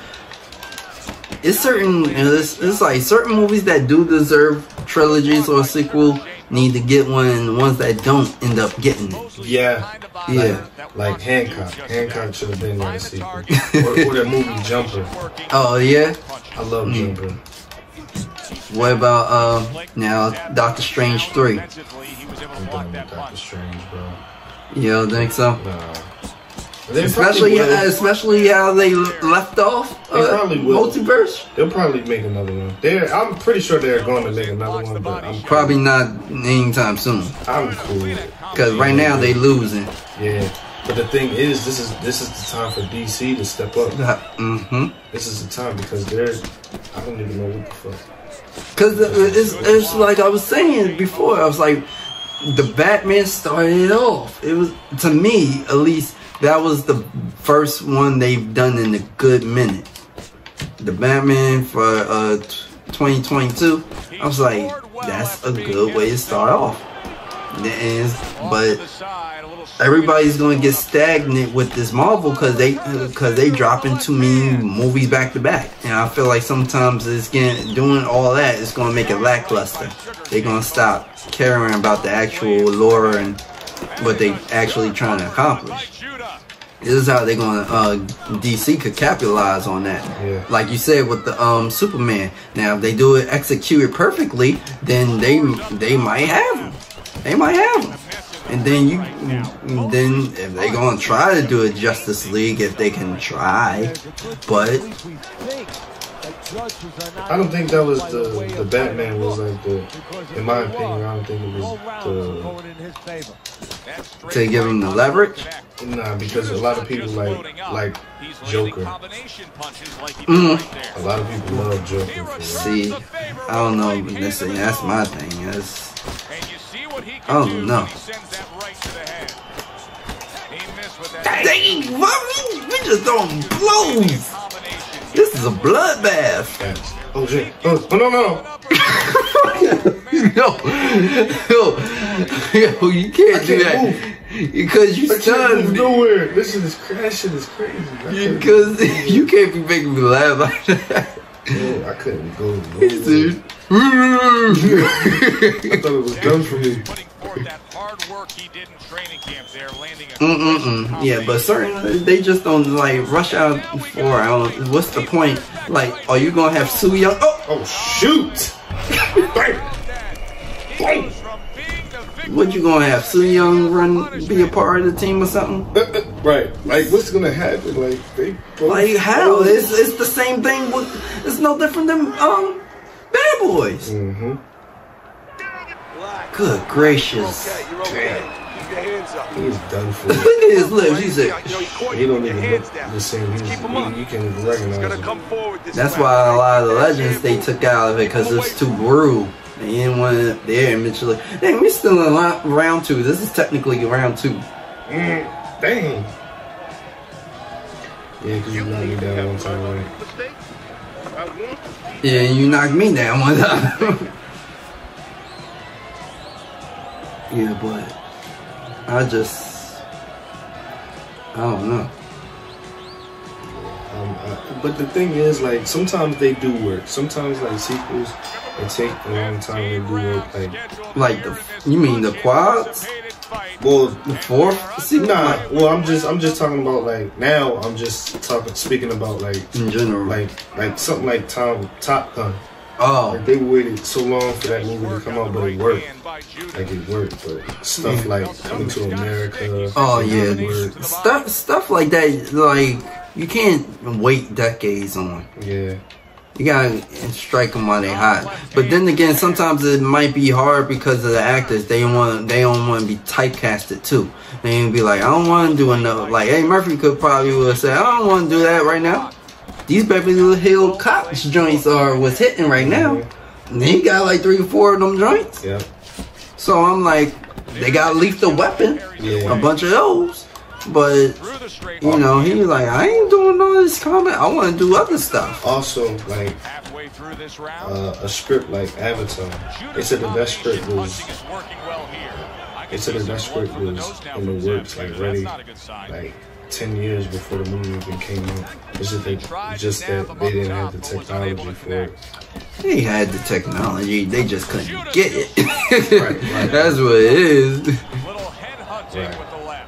S1: It's certain. You know, it's, it's like certain movies that do deserve trilogies or a sequel need to get one, and the ones that don't end up getting it.
S2: Yeah,
S1: Yeah.
S2: like Hancock. Hancock should have been in the sequel, or, or that movie Jumper.
S1: Oh yeah.
S2: I love Jumper.
S1: What about uh now Doctor Strange three?
S3: Defensively, he was able to
S2: I'm done with Doctor. Strange, bro.
S1: You don't think so?
S2: Nah. They
S1: Especially,
S2: probably
S1: especially how they left off
S2: They
S1: uh,
S2: probably will.
S1: multiverse.
S2: They'll probably make another one. They're, I'm pretty sure they're going to make another one, but I'm
S1: Probably not anytime soon.
S2: I'm cool.
S1: Cause right now they losing.
S2: Yeah, but the thing is, this is this is the time for DC to step up.
S1: Mm-hmm.
S2: This is the time because they're I don't even know what the fuck.
S1: Cause it's, it's like I was saying before. I was like, the Batman started it off. It was to me at least that was the first one they've done in a good minute. The Batman for uh 2022. I was like, that's a good way to start off. But everybody's gonna get stagnant with this Marvel because they because they dropping too many movies back to back, and I feel like sometimes it's getting doing all that is gonna make it lackluster. They're gonna stop caring about the actual lore and what they actually trying to accomplish. This is how they're gonna uh, DC could capitalize on that.
S2: Yeah.
S1: Like you said with the um Superman. Now if they do it execute it perfectly, then they they might have him. They might have him. And then you, then if they gonna try to do a Justice League, if they can try, but
S2: I don't think that was the the Batman was like the. In my opinion, I don't think it was the.
S1: to give him the leverage,
S2: Nah, because a lot of people like like Joker.
S1: Mhm.
S2: A lot of people love Joker. For
S1: see, I don't know. Listen, that's my thing. That's
S3: I
S1: don't know. Dang, what? We, we just throwing blows. This is a bloodbath.
S2: Oh shit! Oh, oh no no!
S1: yo, yo, yo, you can't do
S2: can't
S1: that because you
S2: I
S1: stunned me.
S2: nowhere. This is that shit is crazy.
S1: Because you can't be making me laugh like that.
S2: yo, I couldn't go
S1: Dude.
S2: nowhere. I thought it was done for me.
S3: Putting forth that hard work he did in training camp there, landing a
S1: Mm-mm-mm. Yeah, but certain uh, they just don't like rush out for. I don't, know what's the point? Like, are you gonna have Sue Young? Oh,
S2: Oh shoot! Bang!
S3: He goes from being the victim
S1: what you gonna have Sue Young run be a part of the team or something?
S2: Uh, uh, right, like what's gonna happen? Like they
S1: Like how? It's it's the same thing. With, it's no different than um Bad Boys.
S2: Mhm.
S1: Good gracious!
S4: Okay, you're okay. Keep your hands up.
S2: He's done for.
S1: Look at his lips. He's said.
S4: You
S2: he don't even look
S4: down.
S2: the same. He's,
S4: Keep 'em up.
S2: you, you can
S4: He's
S2: recognize
S4: gonna
S2: him.
S4: come forward this
S1: That's why a lot of the legends they took out of it because it's too brutal. They didn't want it there eventually. Dang, we still in round two. This is technically round two.
S2: Mm, dang. Yeah, because you knocked me down one time, right?
S4: I.
S1: Yeah, and you knocked me down one time. yeah, but I just I don't know.
S2: Um, uh, but the thing is, like, sometimes they do work. Sometimes, like, sequels, It take a long time to do it. Like,
S1: Like the, you mean the quads?
S2: Well,
S1: The fourth? See,
S2: nah. Well, I'm just, I'm just talking about like now. I'm just talking, speaking about like,
S1: in general.
S2: like, like something like Tom Top Gun.
S1: oh,
S2: Like they waited so long for that movie to come out, but it worked. Like it worked, but stuff like Coming to America.
S1: oh yeah, stuff stuff like that. Like you can't wait decades on.
S2: Yeah.
S1: You gotta strike them while they hot. But then again, sometimes it might be hard because of the actors. They want they don't want to be typecasted too. They ain't be like, I don't want to do another. Like hey, Murphy could probably would say, I don't want to do that right now. These Beverly Hill Cops joints are what's hitting right now. And he got like three or four of them joints.
S2: Yeah.
S1: So I'm like, they got Lethal Weapon,
S2: Yeah.
S1: a bunch of those. But you know, he was like, I ain't doing all this comment. I want to do other stuff.
S2: Also, like
S3: Halfway through this
S2: uh, a script like Avatar. They said that that script was
S3: punching is working well here. I
S2: They said
S3: see
S2: that that script
S3: work from the
S2: was
S3: nose
S2: in the works, like ready,
S3: That's not a good sign.
S2: like ten years before the movie even came out. It's just, they, just that they didn't have the technology for it.
S1: They had the technology, they just couldn't get it.
S2: Right, right.
S1: That's what it is.
S3: Little head hunting
S2: Right.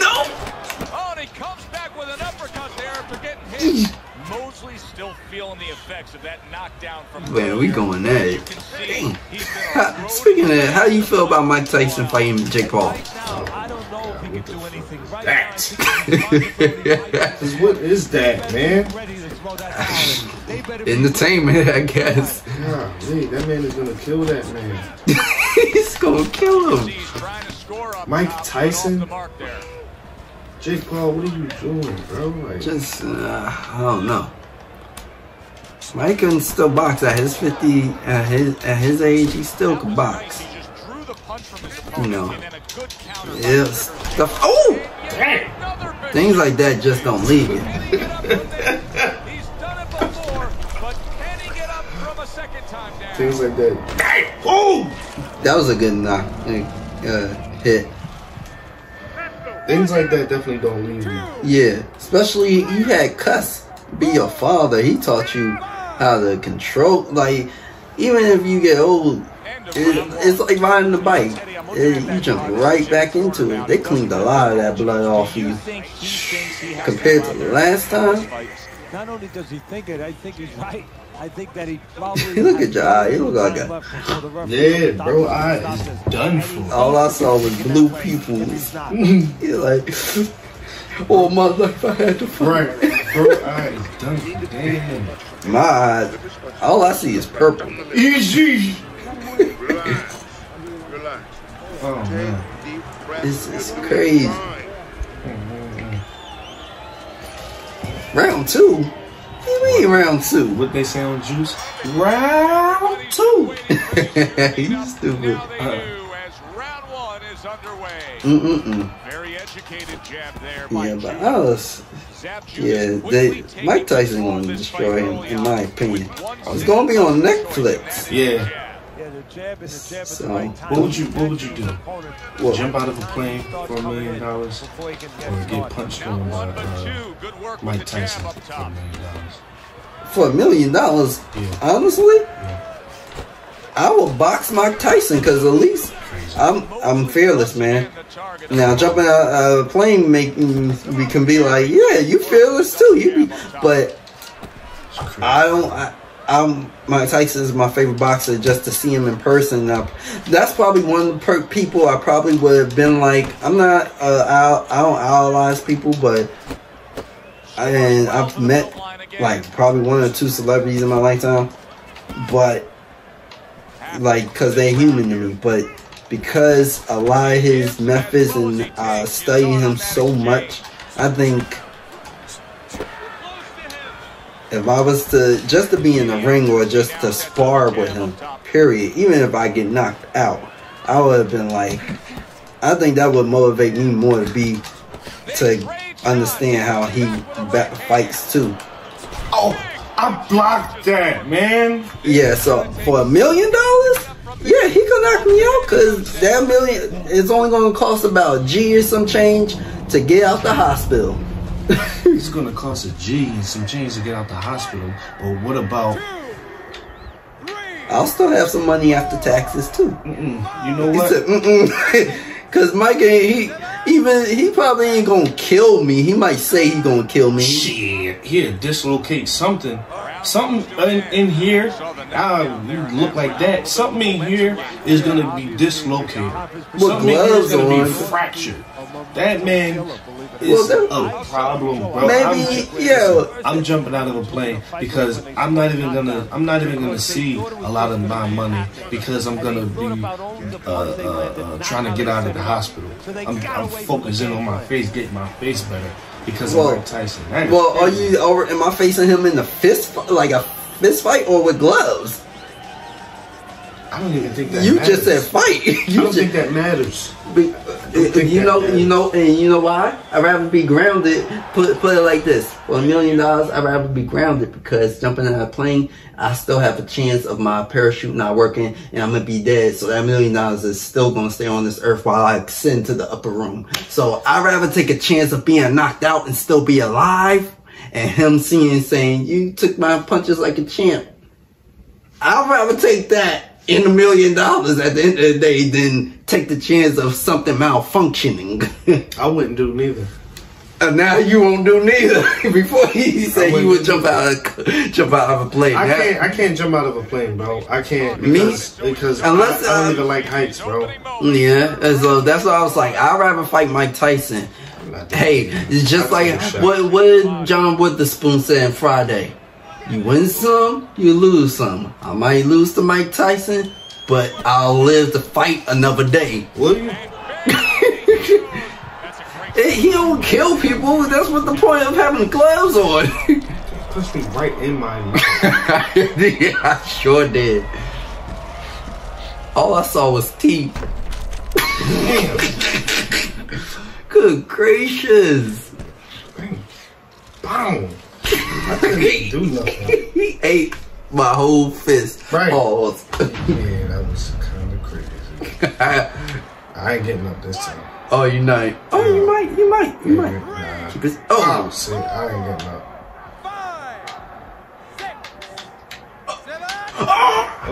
S1: No!
S3: Oh, and he comes back with an uppercut there after getting hit. Mosley still feeling the effects of that knockdown from
S1: Man, we going at it.
S3: You can see
S1: Dang.
S3: he's been on
S1: How- Speaking of that, how do you feel about Mike Tyson fighting Jake Paul?
S6: I don't know if he can do anything. Right
S2: That.
S6: think the responsibility might
S2: Cause what is that, man?
S6: be ready to throw that down. They better be
S1: Entertainment, I guess.
S2: Golly, that man is gonna kill that man.
S1: He's gonna kill him.
S3: He's trying to score
S2: Mike
S3: top, but
S2: Tyson?
S3: Off the mark there.
S2: Jake Paul, what are you doing, bro? Like,
S1: Just, uh, I don't know. Mike can still box at his 50, at his, at his age, he still can box.
S3: nice. He just drew the punch from his opponent
S1: You know.
S3: and then a good counter by
S1: Yeah, stuff. Oh!
S3: Yet another big
S1: Things like that just don't leave you.
S3: Can he get up from there? He's done it before, but can he get up from a second time down?
S2: things like that. Oh!
S1: That was a good knock, uh, hit.
S2: Things like that definitely don't leave you.
S1: Yeah, especially you had Cus be your father. He taught you how to control. Like, even if you get old, it, it's like riding the bike. It- you jump right back into it. They cleaned a lot of that blood off
S6: you
S1: you.
S6: think he thinks he has
S1: Compared
S6: to
S1: to
S6: lie there
S1: last time?
S6: Not only does he think it, I think he's right. I think that he probably.
S1: Look at your eye. You look like a-
S6: left before the referee
S2: Yeah, bro,
S6: him.
S2: I is done for.
S1: All I saw was blue pupils. You're like, oh my life, I had to fight.
S2: Right, bro, I is done for. Damn.
S1: My eyes, all I see is purple.
S2: Easy.
S4: Relax. Oh, Relax.
S2: Oh man.
S1: This is crazy. Round two? What do you mean round two?
S2: What they say on Juice? Round
S1: Two. you stupid.
S3: Very educated jab there
S1: Yeah, but I was, yeah, they, Mike Tyson
S3: control
S1: gonna destroy him, in my opinion. It's gonna be on Netflix.
S2: Yeah.
S6: Yeah, the jab and the jab at
S1: So,
S6: the right time.
S2: what would you- what would you do?
S1: What?
S2: Jump out of a plane for a million dollars
S6: before he can
S2: or get punched
S3: Not
S2: on by
S3: one, but
S2: uh,
S3: two. Good work
S2: Mike
S3: with the jab
S2: Tyson for a million dollars.
S1: For a million dollars,
S2: Yeah.
S1: honestly,
S2: Yeah.
S1: I will box Mike Tyson because at least I'm I'm fearless, man. Now jumping out of a plane make we can be like, yeah, you fearless too. You be, but I don't. I, I'm Mike Tyson is my favorite boxer. Just to see him in person, that's probably one of the people I probably would have been like. I'm not. Uh, I, I don't idolize people, but I, and I've met like probably one or two celebrities in my lifetime, but like because they're human to me. But because I lot of his methods and I study him so much, I think if I was to just to be in the ring or just to spar with him, period, even if I get knocked out, I would have been like, I think that would motivate me more to be to understand how he fights too.
S2: Oh, I blocked that, man.
S1: Yeah, so for a million dollars, yeah, he could knock me out because that million is only going to cost about a G or some change to get out the hospital.
S2: it's gonna cost a G and some change to get out the hospital. But what about
S1: I'll still have some money after taxes too.
S2: mm, you know what?
S1: said. Cause Mike ain't, he even, he probably ain't gonna kill me. He might say he gonna kill me.
S2: Shit, here, dislocate something. Something in, in here, ah, you look like that. Something in here is gonna be dislocated. Something in here is gonna
S1: on.
S2: be fractured. That man is a problem, bro.
S1: Maybe,
S2: I'm,
S1: yeah.
S2: I'm jumping out of a plane because I'm not even gonna. I'm not even gonna see a lot of my money because I'm gonna be uh, uh, uh, trying to get out of the hospital. I'm, I'm focusing on my face, getting my face better because
S1: Well-
S2: of Mike Tyson.
S1: Well, are you, or am I facing him in the fist, fi- like a fist fight or with gloves?
S2: I don't even think that.
S1: You
S2: matters.
S1: just said fight.
S2: I
S1: You
S2: don't
S1: just,
S2: think that matters.
S1: Be- you know, you know, and you know why? I'd rather be grounded. Put put it like this: for a million dollars, I'd rather be grounded because jumping in a plane, I still have a chance of my parachute not working, and I'm gonna be dead. So that million dollars is still gonna stay on this earth while I ascend to the upper room. So I'd rather take a chance of being knocked out and still be alive, and him seeing saying, "You took my punches like a champ." I'd rather take that in a million dollars at the end of the day than take the chance of something malfunctioning.
S2: I wouldn't do neither.
S1: and now you won't do neither. Before he said
S2: wouldn't
S1: would jump out of jump out of a plane.
S2: I
S1: That-
S2: can't. I can't jump out of a plane, bro. I can't
S1: Me?
S2: because because
S1: Unless,
S2: I, I
S1: uh,
S2: don't even like heights, bro.
S1: Yeah, and so that's why I was like, I'd rather fight Mike Tyson. Hey, it's just like
S2: take a shot.
S1: what what John Witherspoon said on Friday. You win some, you lose some. I might lose to Mike Tyson, but I'll live to fight another day.
S2: Will you?
S1: He don't kill people. That's what the point of having gloves on.
S2: Push me right in my. mouth.
S1: yeah, I sure did. All I saw was teeth.
S2: Damn.
S1: Good gracious.
S2: Bang. I couldn't do nothing.
S1: He ate my whole fist.
S2: Right.
S1: Pause.
S2: Yeah, that was kind of crazy. I ain't getting up this time.
S1: oh, you might. Oh, you might. You might. You might.
S2: Nah.
S1: Keep it.
S2: Oh,
S1: Oh.
S2: shit. I ain't getting up.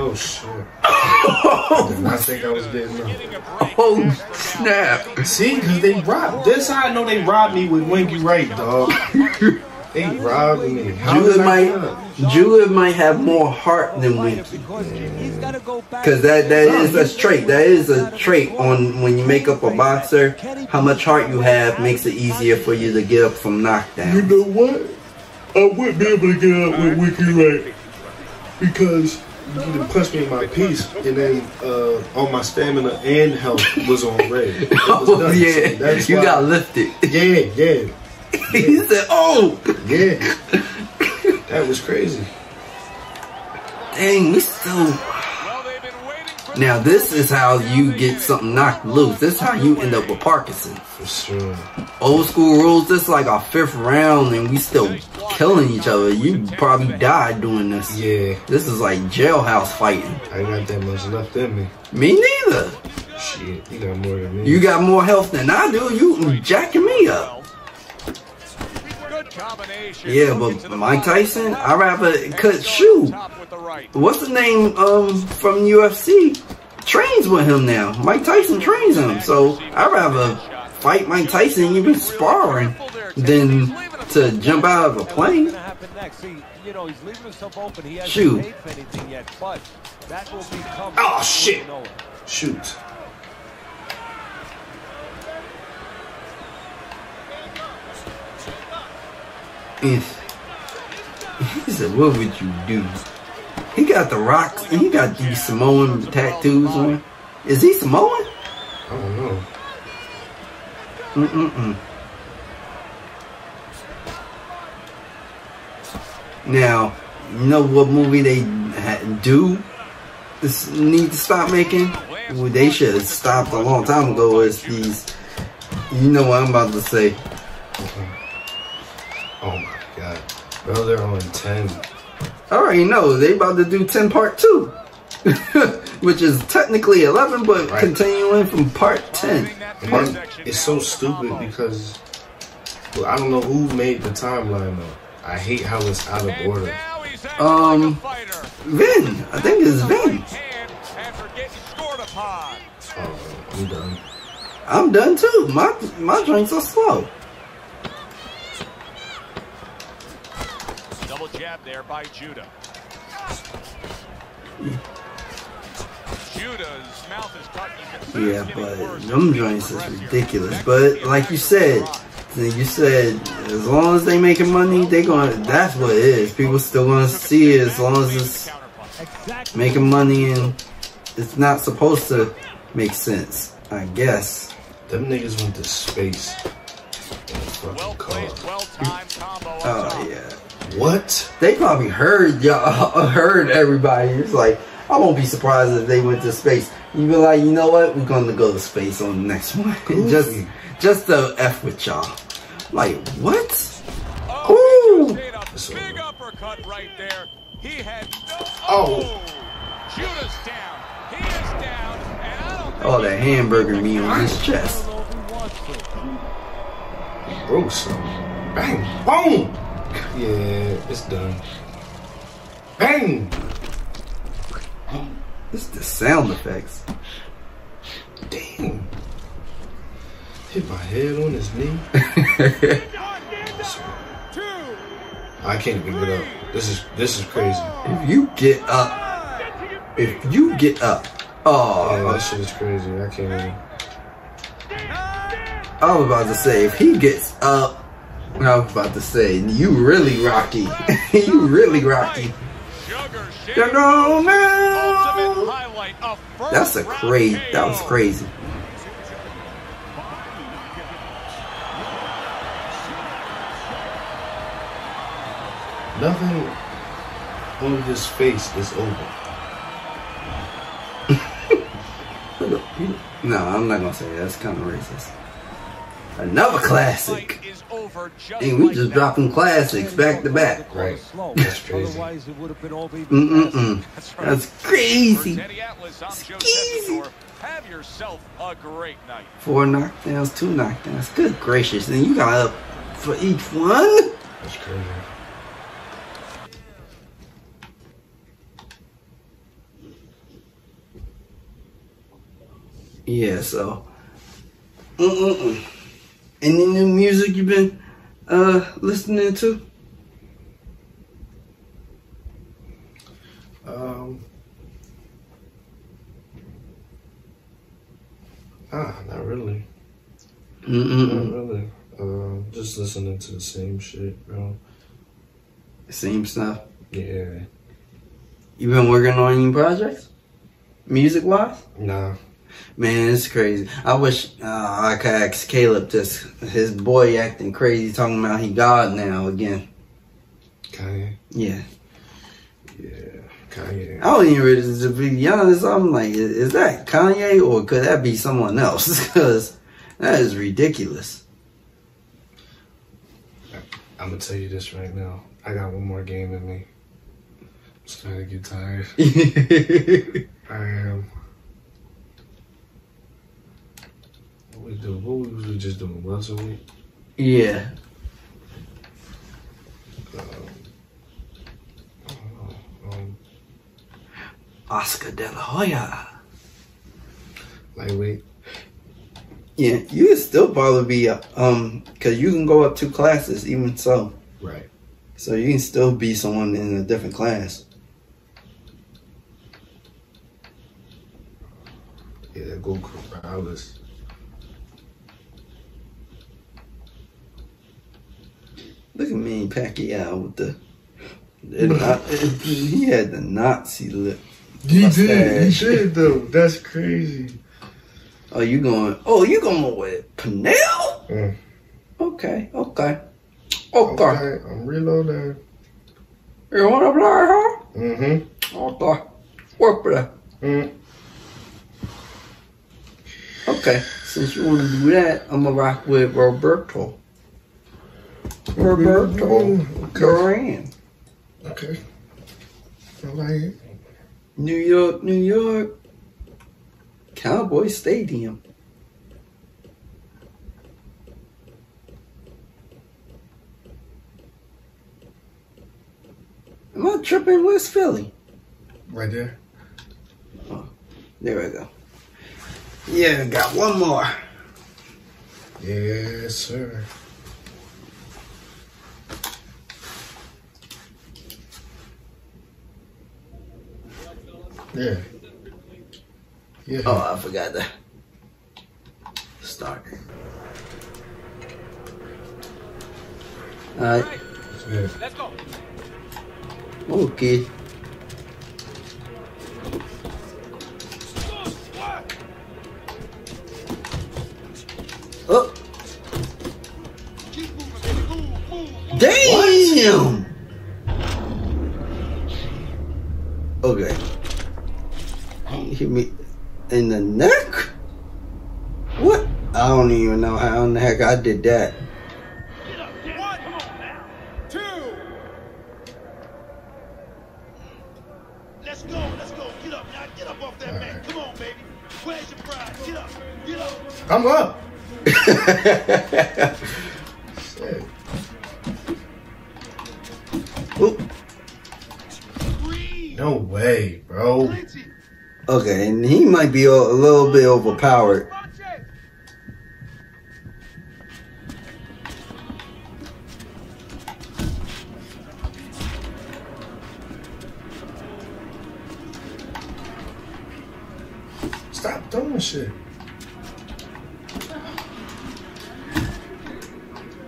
S2: Oh, shit. I did not think I was getting up.
S1: Oh, snap.
S2: See, because they robbed. This I know they robbed me with Winky Wright, dog. they robbed me. How
S1: Jewett
S2: I get up?
S1: might. Jewett might have more heart than Winky.
S6: Because he's got to go back.
S1: Cause that that is a trait. That is a trait on when you make up a boxer. How much heart you have makes it easier for you to get up from knockdown.
S2: You know what? I wouldn't be able to get up with Winky Wright because you done punched me in my piece, and then uh, all my stamina and health was on red. Was
S1: Oh
S2: done. So
S1: yeah,
S2: that's
S1: you
S2: why-
S1: got lifted.
S2: Yeah, yeah,
S1: he said, "Oh,
S2: yeah. that was crazy.
S1: dang, we still."
S3: Well, they've been waiting for
S1: Now this is how you get something knocked loose. This is how you end up with Parkinson's.
S2: For sure.
S1: Old school rules. This is like our fifth round, and we still killing each other. You probably died doing this.
S2: Yeah,
S1: This is like jailhouse fighting.
S2: I ain't got that much left in me.
S1: Me neither.
S2: Shit, you got more than me.
S1: You got more health than I do. You jacking me up. Yeah, but Mike. Tyson, I rather cut shoe.
S3: Top with the right.
S1: What's the name um from UFC? Trains with him now. Mike Tyson trains him, so I rather fight Mike Tyson even sparring than to jump out of a plane.
S6: going to happen next? See, you know, he's leaving himself open. He hasn't
S1: Shoot.
S6: paid for anything yet, but that will become.
S2: Oh, shit.
S6: You know it.
S2: Shoot.
S1: And he said, "What would you do?" He got the rocks and he got these Samoan tattoos on. Is he Samoan?
S2: I don't know.
S1: Mm-mm-mm. Now, you know what movie they do this need to stop making? Well, they should have stopped a long time ago. Is these? You know what I'm about to say?
S2: Oh my god. Bro, they're on 10.
S1: I already know they about to do ten part two, which is technically eleven, but
S2: Right.
S1: continuing from part ten.
S3: Part
S2: it's so
S3: with the combo.
S2: stupid because Well, I don't know who made the timeline though. I hate how it's out of order.
S3: now he's acting
S1: Um,
S3: like a fighter.
S1: Vin, I think it's Vin.
S3: Right hand after getting scored upon.
S2: Oh, I'm done.
S1: I'm done too. My my joints are slow.
S3: Jab there by Judah. Judah's mouth is cut. You can see
S1: Yeah, but
S3: worse as
S1: them joints is ridiculous. But like you said, you said as long as they making money, they going. to That's what it is. People still gonna see it as long as it's making money and it's not supposed to make sense. I guess.
S2: Them niggas went to space. in a fucking
S3: Well
S2: car.
S3: placed, well timed combo.
S1: Oh yeah.
S2: What?
S1: They probably heard y'all, heard everybody. It's like I won't be surprised if they went to space. You be like, you know what? We're gonna go to space on the next one. just,
S2: Goofy.
S1: just to f with y'all. Like what?
S3: Oh,
S1: Ooh.
S3: he just ate a
S2: It's
S3: big
S2: over.
S3: uppercut right there. He had no.
S2: Oh. oh.
S3: Judah's down. He is down, and I don't
S1: Oh,
S3: he's
S1: that hamburger
S3: break
S1: meat on his chest.
S6: I don't know if he wants to.
S2: Broke something. Bang! Boom! Yeah, it's done. Bang!
S1: It's the sound effects.
S2: Damn. Hit my head on his knee. I can't even get up. This is this is crazy.
S1: If you get up, if you get up, oh.
S2: Yeah,
S1: oh,
S2: that shit is crazy. I can't even.
S1: I was about to say if he gets up, I was about to say you really rocky, you really rocky.
S3: Sugar Shane
S1: You know
S3: Ultimate
S1: now.
S3: highlight. A first
S1: That's a
S3: round
S1: crazy. That was crazy.
S2: Nothing on his face is over.
S1: No, I'm not gonna say that. that's kind of racist. Another classic.
S3: Fight is over just
S1: And we
S3: like
S1: just
S3: that.
S1: dropping classics back to back.
S2: Right. That's crazy.
S6: It would have been all
S1: Mm-mm-mm.
S3: That's right.
S1: That's crazy.
S3: Teddy Atlas, I'm Joe
S1: Skeezy.
S3: Have yourself a great night.
S1: Four knockdowns, two knockdowns. Good gracious. And you got up for each one?
S2: That's crazy.
S1: Yeah, so. Mm-mm-mm. Any new music you've been uh listening to?
S2: Um. Ah, not really. Not
S1: Mm-mm-mm.
S2: really. Um, just listening to the same shit, bro.
S1: Same stuff.
S2: Yeah.
S1: You been working on any projects? Music wise?
S2: Nah.
S1: Man, it's crazy. I wish uh, I could ask Caleb this. His boy acting crazy, talking about he God now again.
S2: Kanye.
S1: Yeah.
S2: Yeah. Kanye.
S1: I don't even really, to be honest, I'm like, is, is that Kanye or could that be someone else? Because that is ridiculous.
S2: I'm gonna tell you this right now. I got one more game in me. I'm starting to get tired. I am. We do? What we just doing? Once a week?
S1: yeah.
S2: Um,
S1: Oscar De La Hoya.
S2: lightweight.
S1: Yeah, you can still probably be, um, because you can go up two classes even so.
S2: Right.
S1: So you can still be someone in a different class.
S2: Yeah, that Goku.
S1: Look at me, Pacquiao with the. the not, he had the Nazi lip.
S2: He
S1: did, he
S2: did though. That's crazy.
S1: Oh, you going? Oh, you going with Pernell?
S2: Mm.
S1: Okay, okay, okay.
S2: Okay, I'm reloading.
S1: You want to play, huh?
S2: Mm-hmm.
S1: Okay. Work for that.
S2: Mm.
S1: Okay, since you want to do that, I'm gonna rock with Roberto. Roberto Duran.
S2: Okay.
S1: New York, New York. Cowboy Stadium. Am I tripping? Where's Philly?
S2: Right there.
S1: Oh, there we go. Yeah, got one more.
S2: Yes, sir. Yeah. Yeah.
S1: Oh, I forgot that. Start. Alright.
S2: yeah.
S3: Let's go.
S1: Okay. Oh. Damn. Okay. Hit me in the neck. What? I don't even know how in the heck I did that.
S4: Let's go, let's go. Get up. Get up off that mat. Come on, baby. Where's your pride? Get up. Get up.
S2: I'm up. Shit.
S1: Oop.
S2: No way, bro.
S1: Okay, and he might be a, a little bit overpowered.
S2: Stop doing shit.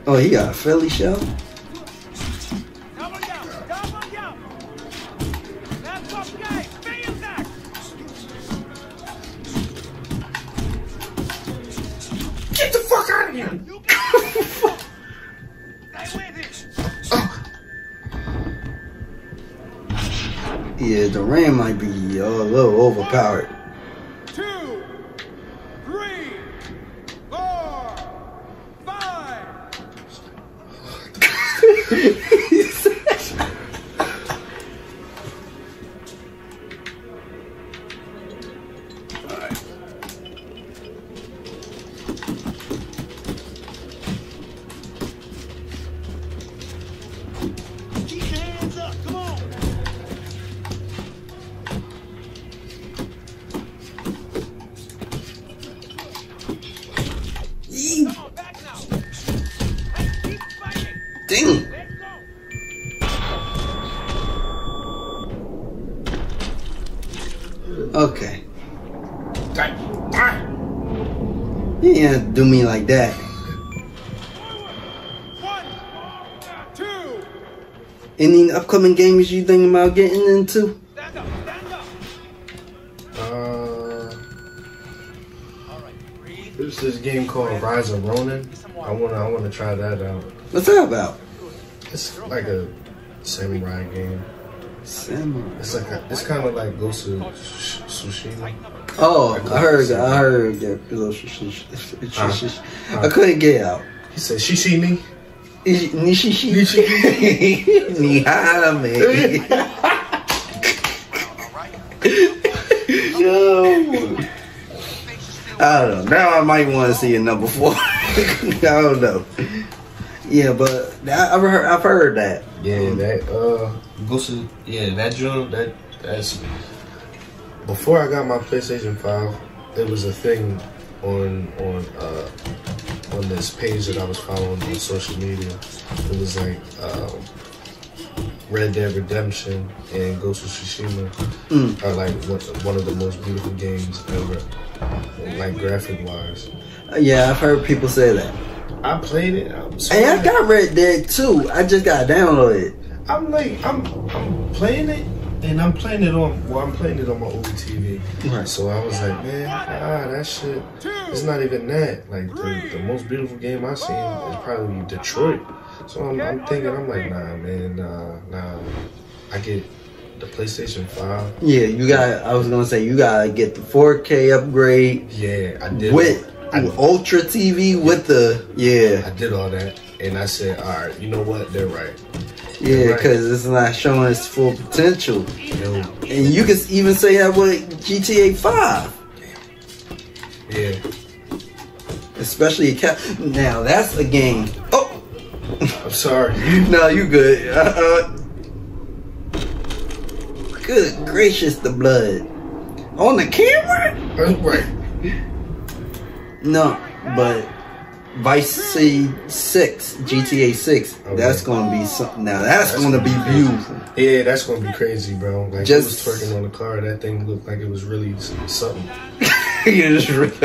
S1: Oh, he got a Philly shell? That. Any upcoming games you thinking about getting into?
S3: stand up, stand up.
S2: Uh, there's this game called Rise of Ronin. I wanna, I wanna try that out.
S1: What's that about?
S2: It's like a samurai game.
S1: Samurai.
S2: It's like a, it's kind of like Ghost of Sh- Tsushima.
S1: Oh, I heard. I heard that. I couldn't get out.
S2: He said, "She see me."
S1: Nishishi. Nihame. Yo. I don't know. Now I might want to see a number four. I don't know. Yeah, but I- I've heard. I've heard that.
S2: Yeah, that uh, Ghost of yeah, that drum that that's. Before I got my PlayStation Five, it was a thing on on uh on this page that I was following on social media. It was like um, Red Dead Redemption and Ghost of Tsushima are like one, one of the most beautiful games ever, like graphic wise.
S1: Yeah, I've heard people say that.
S2: I played it. I'm
S1: Hey, I got Red Dead too. I just got downloaded.
S2: I'm like I'm I'm playing it and I'm playing it on well I'm playing it on my old TV.
S1: Right.
S2: So I was like, man, ah, that shit it's not even that. Like the, the most beautiful game I've seen is probably Detroit. So I'm, I'm thinking I'm like, nah man, nah, nah. I get the PlayStation 5.
S1: Yeah, you got. I was gonna say you gotta get the 4K upgrade
S2: Yeah, I did
S1: with
S2: I,
S1: Ultra TV with the yeah
S2: I did all that and I said, all right, you know what? They're right.
S1: Yeah
S2: Right.
S1: because it's not showing its full potential.
S2: Yo,
S1: And you can even say that with GTA 5,
S2: yeah.
S1: especially a cap. Now that's a game. Oh
S2: I'm sorry.
S1: no, you good. Uh, uh, Good gracious, the blood on the camera.
S2: That's Right.
S1: No, but Vice City Six, GTA Six.
S2: Okay.
S1: That's gonna be something. Now that's, gonna, be beautiful.
S2: Yeah, that's gonna be crazy, bro. Like
S1: Just-
S2: just was twerking on the car. That thing looked like it was really something.
S1: you just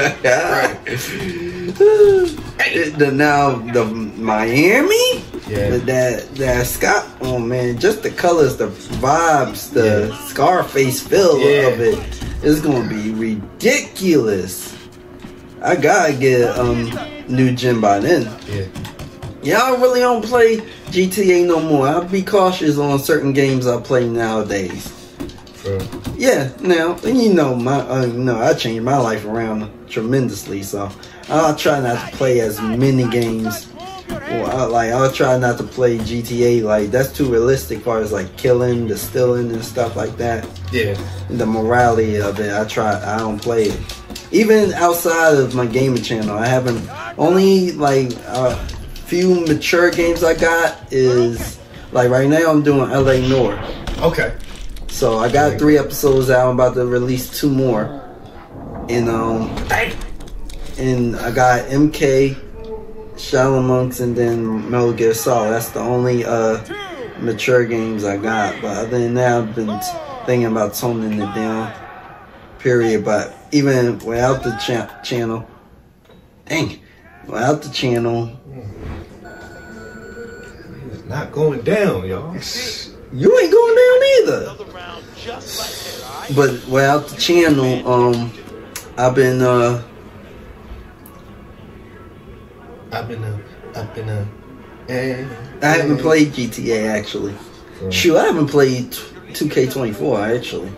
S1: the now the Miami.
S2: Yeah.
S1: But that that Scott, oh man, just the colors, the vibes, the
S2: Yeah.
S1: Scarface feel
S2: Yeah.
S1: of it is gonna be ridiculous. I gotta get um new gym by then.
S2: Yeah.
S1: Y'all really don't play GTA no more. I'll be cautious on certain games I play nowadays.
S2: For
S1: Yeah, now and you know my uh, you know I changed my life around tremendously, so I'll try not to play as many games. Well, I, like I'll try not to play GTA. Like that's too realistic, as far as like killing, the stealing, and stuff like that.
S2: yeah.
S1: The morality of it, I try. I don't play it. Even outside of my gaming channel, I haven't. Only like a few mature games I got is like right now I'm doing LA Noire.
S2: Okay.
S1: So I got three episodes out. I'm about to release two more, and um, and I got MK, Shaolin Monks, and then Metal Gear Solid. That's the only uh mature games I got. But other than that, I've been thinking about toning it down. Period. But even without the cha- channel, dang, without the channel,
S2: It's not going down, y'all.
S1: you ain't going down either.
S4: Another round just like that, all right?
S1: But without the channel, um, I've been uh.
S2: I've been a, I've been a, eh,
S1: I haven't played GTA actually. Shoot, I haven't played 2K24 actually.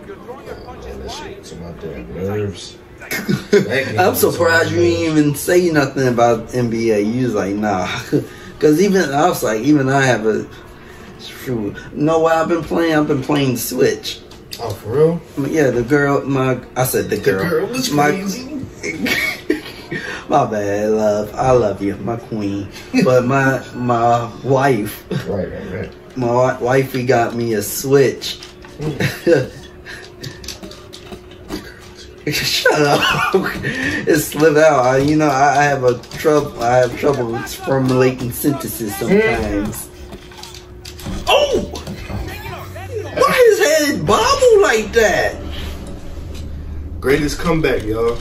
S2: Man, that shit gets on my damn nerves.
S1: I'm surprised you didn't even say nothing about NBA. You was like, nah. Because even, I was like, even I have a. You know what I've been playing? I've been playing Switch.
S2: Oh, for real?
S1: Yeah, the girl, my, I said the girl.
S2: The girl was
S1: my,
S2: crazy.
S1: my bad, love. I love you, my queen. But my, my wife,
S2: Right, right, right.
S1: my wi- wifey got me a Switch. Hmm. Shut up! it slipped out. I, you know, I, I have a trouble. I have trouble formulating sentences sometimes. Oh! Why his head bobble like that?
S2: Greatest comeback, y'all.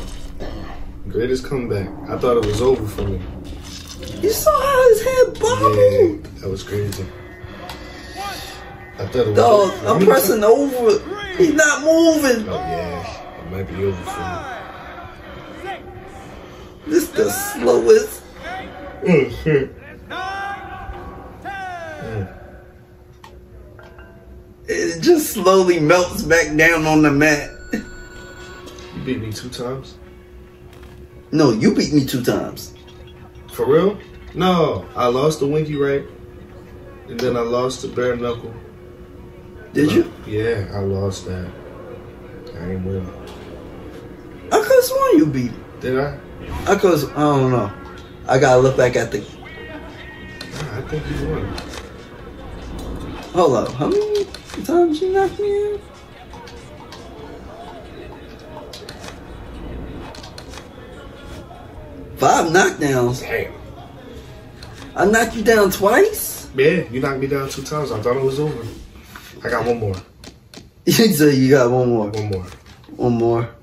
S2: Greatest comeback. I thought it was over for me.
S1: You saw how his head
S2: Yeah, that was crazy. I thought it was
S1: Dog, I'm pressing over. He's not moving.
S2: Oh, yeah. It might be over me.
S1: This the slowest. Oh, it just slowly melts back down on the mat.
S2: You beat me two times?
S1: No, you beat me two times.
S2: For real? No, I lost the Winky Wright, and then I lost the bare knuckle.
S1: Did you?
S2: Yeah, I lost that. I ain't win.
S1: I could sworn you beat. me.
S2: Did I?
S1: I could. I don't know. I gotta look back at the.
S2: I think you won.
S1: Hold up. How many times you knocked me out? Five knockdowns.
S2: Damn.
S1: I knocked you down twice.
S2: Yeah, you knocked me down two times. I thought it was over. I got one more.
S1: so you got one more.
S2: One more.
S1: One more.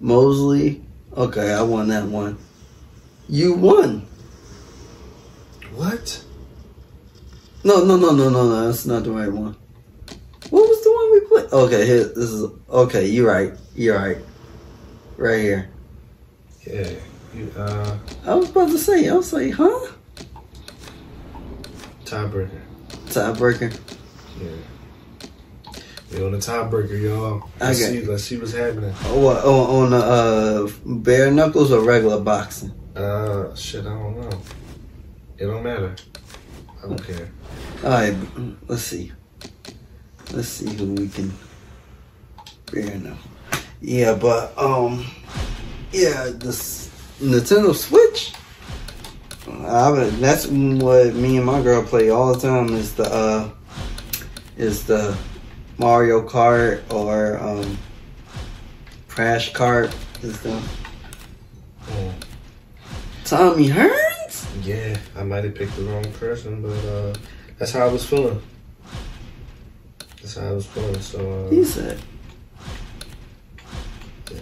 S1: Mosley. Okay, I won that one. You won.
S2: What?
S1: No, no, no, no, no, no. That's not the right one. What was the one we played? Okay, here. This is okay. You're right. You're right. Right here.
S2: Yeah. You, uh,
S1: I was about to say. I was like, huh?
S2: tiebreaker.
S1: Tiebreaker.
S2: Yeah. We on the tiebreaker, y'all. Let's
S1: Okay.
S2: see. Let's see what's happening.
S1: Oh, what, on, on the uh, bare knuckles or regular boxing?
S2: Uh, shit. I don't know. It don't matter. I don't care.
S1: All right. Let's see. Let's see who we can bare knuckle. Yeah, but um, yeah, this Nintendo Switch. I that's what me and my girl play all the time. Is the uh, is the Mario Kart or um, Crash Kart is the
S2: Oh,
S1: Tommy Hearns.
S2: yeah, I might have picked the wrong person, but uh, that's how I was feeling. That's how I was feeling. So uh,
S1: He said.
S2: Yeah.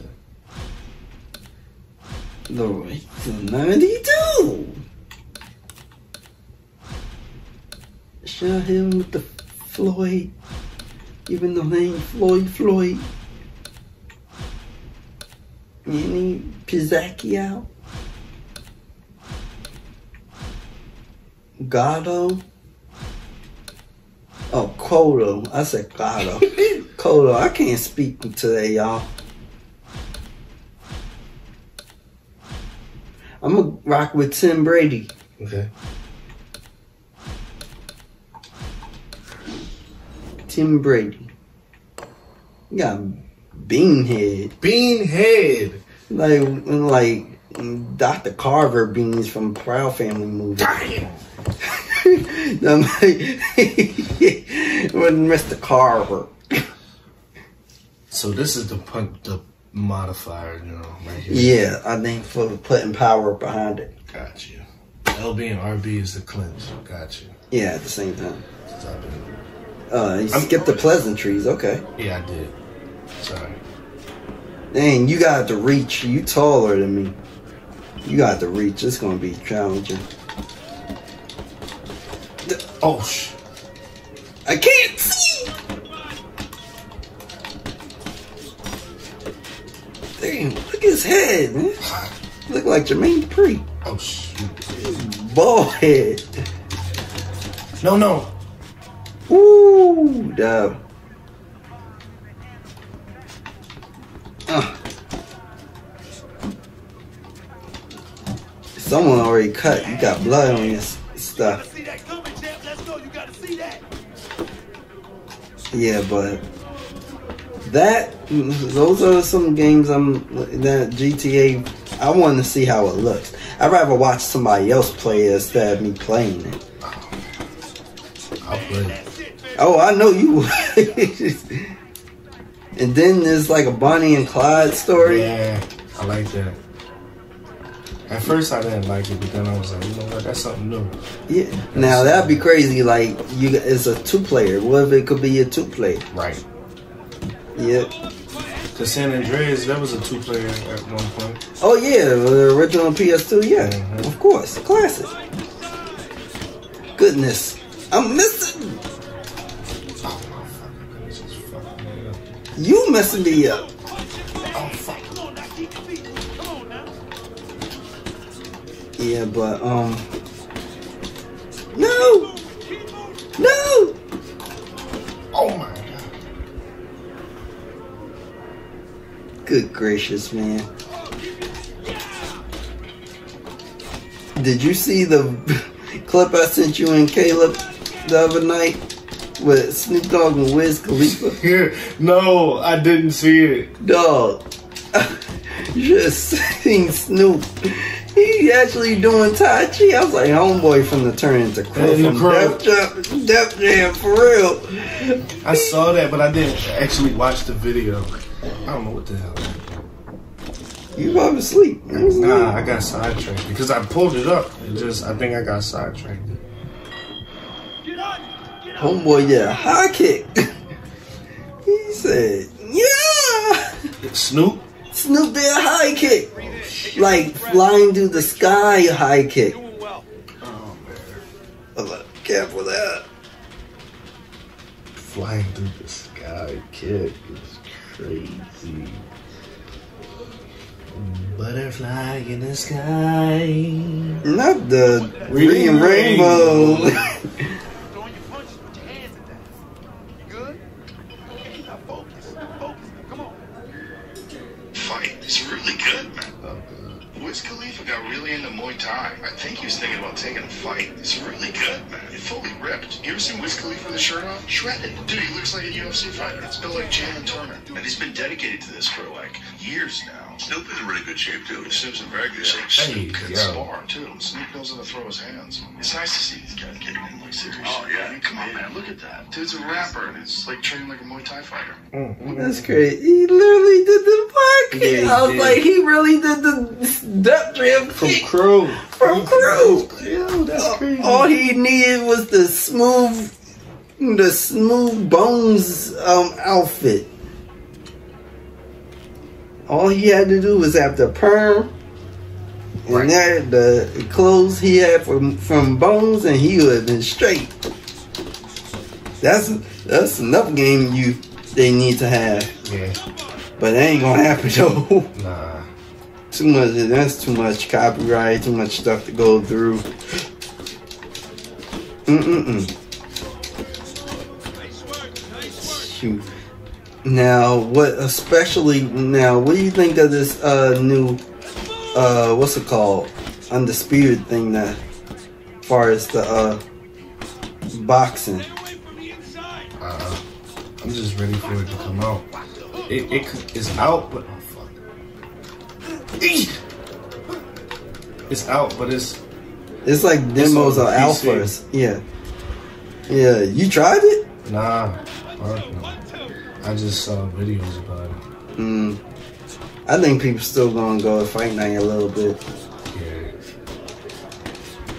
S1: The race of 92. Shot him with the Floyd, even though they ain't Floyd Floyd. Any Pizzacchi out? Gatto? Oh, Cotto. I said Gatto. Cotto. I can't speak today, y'all. I'm gonna rock with Tim Bradley.
S2: okay.
S1: Tim Bradley. You got Beanhead.
S2: Beanhead.
S1: Like like Dr. Carver beans from Proud Family movie.
S2: Damn.
S1: I'm like, with Mr. Carver.
S2: So this is the pun- the modifier, you know, right here.
S1: Yeah, I think for putting power behind it.
S2: Got you. LB and RB is the clinch. Got you.
S1: Yeah, at the same time.
S2: 'Cause I've been-
S1: Uh, you
S2: I'm-
S1: skipped the pleasantries. Okay.
S2: Yeah, I did. Sorry.
S1: Dang, you got the reach. You taller than me. You got the reach. It's gonna be challenging.
S2: Oh sh.
S1: I can't see. Damn, look at his head, man. Look like Jermaine Dupri.
S2: Oh shoot.
S1: Bald head.
S2: No, no.
S1: Ooh, dub. Uh. Someone already cut. You got blood on your stuff.
S4: See that coming, champ. Let's go. You gotta see that.
S1: Yeah, but that those are some games I'm that GTA. I want to see how it looks. I'd rather watch somebody else play it instead of me playing it.
S2: I'll play.
S4: That's.
S1: Oh, I know you. would. and then there's like a Bonnie and Clyde story.
S2: Yeah, I like that. At first I didn't like it, but then I was like, you know what? That's something new.
S1: Yeah. Now that'd be crazy. Like you, it's a two player. What if it could be a two player?
S2: Right.
S1: Yep.
S2: Cause San Andreas, that was a two player at one point.
S1: Oh yeah, the original PS2. Yeah,
S2: Mhm.
S1: of course, classic. Goodness, I'm missing. You messing me up.
S2: Oh.
S1: Yeah, but um, no, no.
S2: Oh my god.
S1: Good gracious, man. Did you see the clip I sent you and Caleb the other night with Snoop Dogg and Wiz Khalifa?
S2: No, I didn't see it.
S1: Dog, have seen Snoop. He actually doing Tai Chi. I was like, homeboy from the turn into Crow
S2: In
S1: from. Def Jam, Def Jam for real.
S2: I saw that, but I didn't actually watch the video. I don't know what the hell.
S1: You probably asleep.
S2: Nah, I got sidetracked because I pulled it up. It just, I think I got sidetracked.
S4: Get on. Get on.
S1: Homeboy, yeah, high kick. he said, yeah.
S2: Snoop.
S1: Snoop did a high kick. Like flying through the sky high kick.
S3: Doing oh, man.
S1: I'm like, careful that.
S2: Flying through the sky, kick is crazy. Butterfly in the sky.
S1: Not the
S2: Green
S1: green rainbow.
S7: got really into Muay Thai. I think he was thinking about taking a fight. It's really good, man. It's fully ripped. You ever seen Wiz Khalifa with his shirt off? Shredded. Dude, he looks like a UFC fighter. It's built like Jan Turner. And he's been dedicated to this for like years now. Snoop is in really good shape too. Snoop's in very good shape.
S2: Hey,
S7: Snoop can
S2: yo.
S7: spar too. Snoop knows how to throw his hands. It's nice to see these guys getting in like serious. Oh yeah. I mean, come on, man. Look at that. Dude's a rapper and he's like training like a Muay Thai fighter.
S1: That's great. He literally did the park.
S2: Yeah,
S1: I was
S2: did.
S1: like, he really did the depth drift
S2: From
S1: kick
S2: Crew.
S1: from crew.
S2: Yo, that's crazy.
S1: All he needed was the smooth, the smooth bones um outfit. All he had to do was have the perm. And that the clothes he had from from Bones, and he would have been straight. That's that's enough game you they need to have,
S2: Yeah.
S1: but that ain't gonna happen though.
S2: Nah.
S1: too much. That's too much copyright. Too much stuff to go through. Mm mm mm. Nice work, nice work. Shoot. Now, what especially now? What do you think of this uh new uh what's it called undisputed thing that far as the uh boxing?
S2: Uh, I'm just ready for it to come out. It, it it's out, but oh fuck. It's out, but it's
S1: It's like demos
S2: the PC.
S1: alphas. Yeah. Yeah. You tried it?
S2: nah. Fuck no. I just saw videos about it.
S1: Mm. I think people still gonna go to fight night a little bit.
S2: Yeah.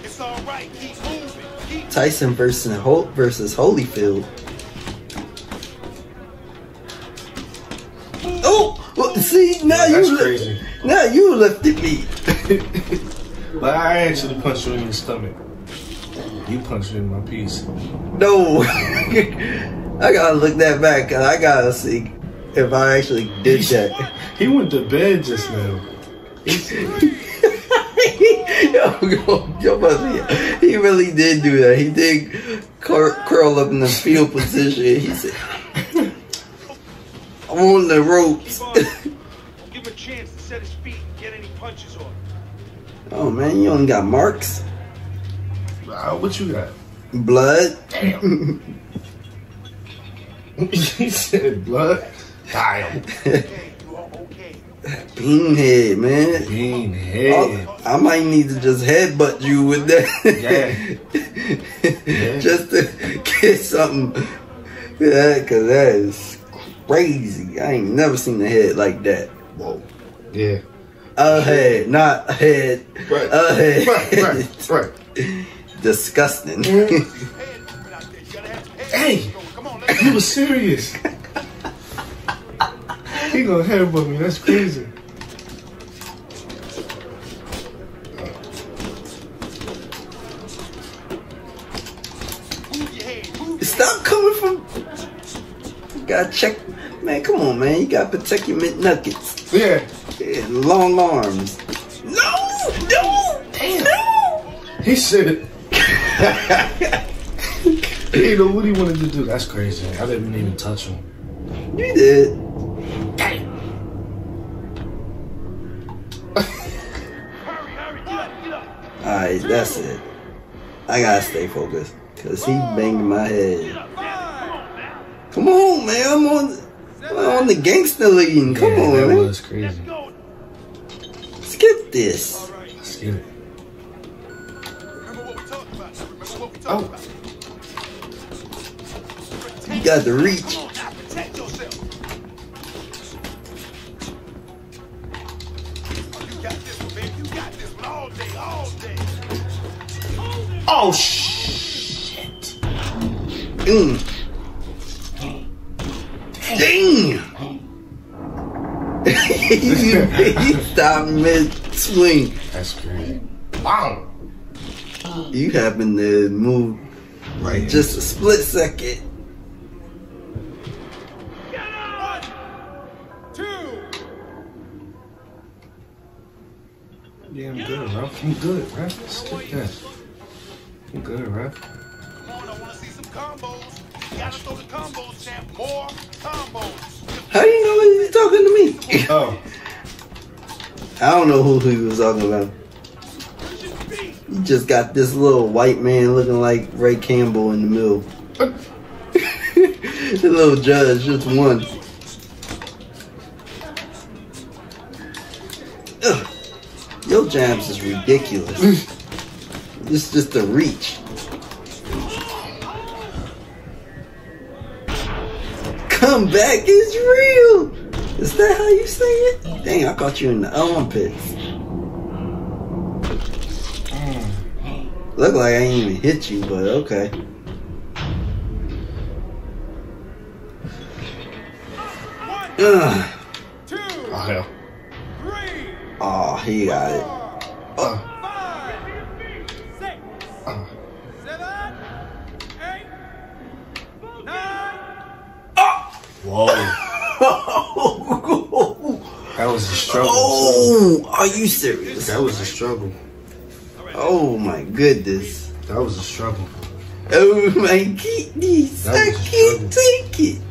S4: It's all right. Keep moving. Keep
S1: Tyson versus Holt versus Holyfield. Oh, well, see now
S2: Yeah,
S1: you li-
S2: crazy.
S1: now you lifted me.
S2: But I actually punched you in your stomach. You punched me in my piece.
S1: No, I gotta look that back. 'cause I gotta see if I actually did that.
S2: He went to bed just now. He
S1: yo, yo, yo, must be- he really did do that. He did cur- curl up in the field position. He said, "I'm on the ropes."
S4: give him a chance to set his feet and get any punches off.
S1: oh man, you only got marks,
S2: ah, what you got?
S1: blood.
S2: He said blood. Damn.
S4: Okay, you okay.
S1: Bean head, man.
S2: Bean head.
S1: I might need to just headbutt you with that.
S2: Yeah.
S1: just to get something. Yeah, cause that is crazy. I ain't never seen a head like that.
S2: Whoa. Yeah.
S1: A head, not a head.
S2: Right.
S1: A head.
S2: Right, right, right.
S1: Disgusting.
S4: Head moving out there. You gotta have some head
S2: Hey. You was serious. he gonna headbutt me. That's crazy.
S4: move your head. Move
S1: Stop coming from. You gotta check. Man, come on, man. You gotta protect your McNuggets.
S2: Yeah.
S1: And long arms. No! No! No!
S2: He said it. he didn't know what he wanted to do. That's crazy. I didn't even touch him.
S1: You did.
S4: Hurry, hurry. Get up, get up.
S1: Alright, that's it. I gotta stay focused. Cause he banged my head. Come on, man. I'm on I'm on the gangster lean. Come
S2: yeah,
S1: on,
S2: that
S1: man.
S2: was crazy.
S4: Go.
S1: Skip this.
S2: Let's get it.
S4: Remember what we talked about. Remember what we talked
S2: Oh.
S4: about.
S1: You got the reach.
S4: Come on now, protect yourself. Oh, you got this one, baby. You got this one all day, all day.
S2: Oh shit!
S1: Mm. Damn. he stopped mid swing.
S2: That's crazy. Wow.
S1: You happen to move
S2: Right.
S1: just a split second.
S2: Yeah, I'm good, Ralph. I'm good, Ralph. Skip that. I'm good, Ralph.
S4: Come on, I want to see some combos. You gotta throw the combos, champ. More combos.
S1: How do you know he's talking to me?
S2: Oh,
S1: I don't know who he was talking about. You just got this little white man looking like Ray Campbell in the middle. the little judge, just one. Jabs is ridiculous. Mm. it's just a reach. Comeback is real. Is that how you say it? Dang, I caught you in the armpits. Look like I ain't even hit you, but okay. Ugh.
S2: Oh hell.
S1: Oh, he got it. Are you serious?
S2: That was a struggle.
S1: Oh my goodness.
S2: That was a struggle.
S1: Oh my goodness.
S2: That
S1: I
S2: was a
S1: can't
S2: struggle.
S1: take it.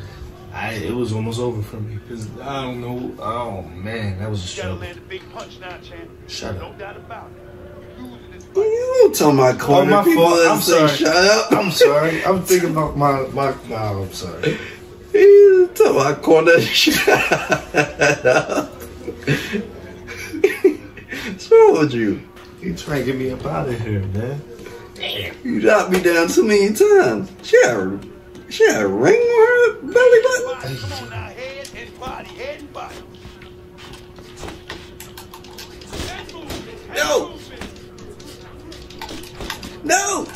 S2: I it was almost over for me because I don't know. Oh man, that was a struggle.
S4: a big punch now, champ.
S2: Shut
S4: No
S2: up.
S4: doubt about it. You losing this fight.
S1: You don't tell my oh, corner
S2: my
S1: people
S2: fault.
S1: and
S2: I'm
S1: say
S2: sorry.
S1: shut up.
S2: I'm sorry. I'm thinking about my my. No, I'm sorry.
S1: You tell my corner shut up. What's wrong with you?
S2: You trying to get me up out of here, man?
S1: You knocked me down too many times. She had a, she had a ring on her belly button.
S4: Come on now, head and body, head and body. Head movement, head
S1: No. No.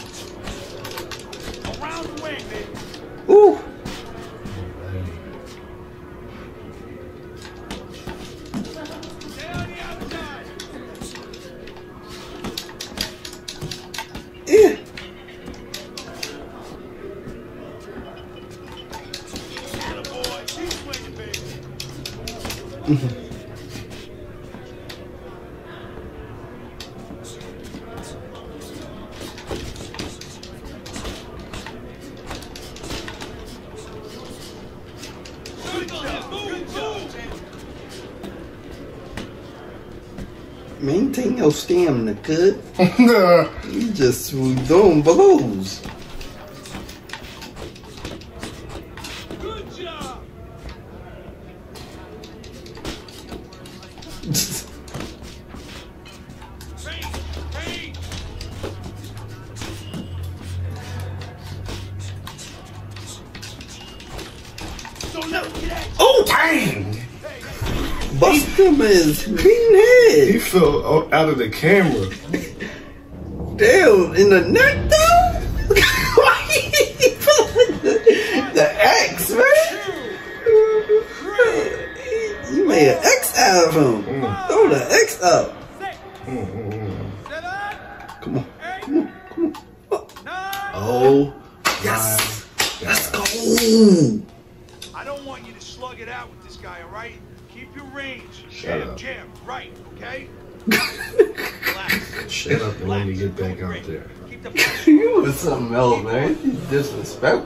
S4: Around the way, baby.
S1: Ooh.
S4: Job, champ.
S1: Maintain your stamina, good. You just doing blows.
S4: Oh, Good job. Him
S1: oh,
S2: Dang!
S1: Buster is beating
S2: He fell out of the camera.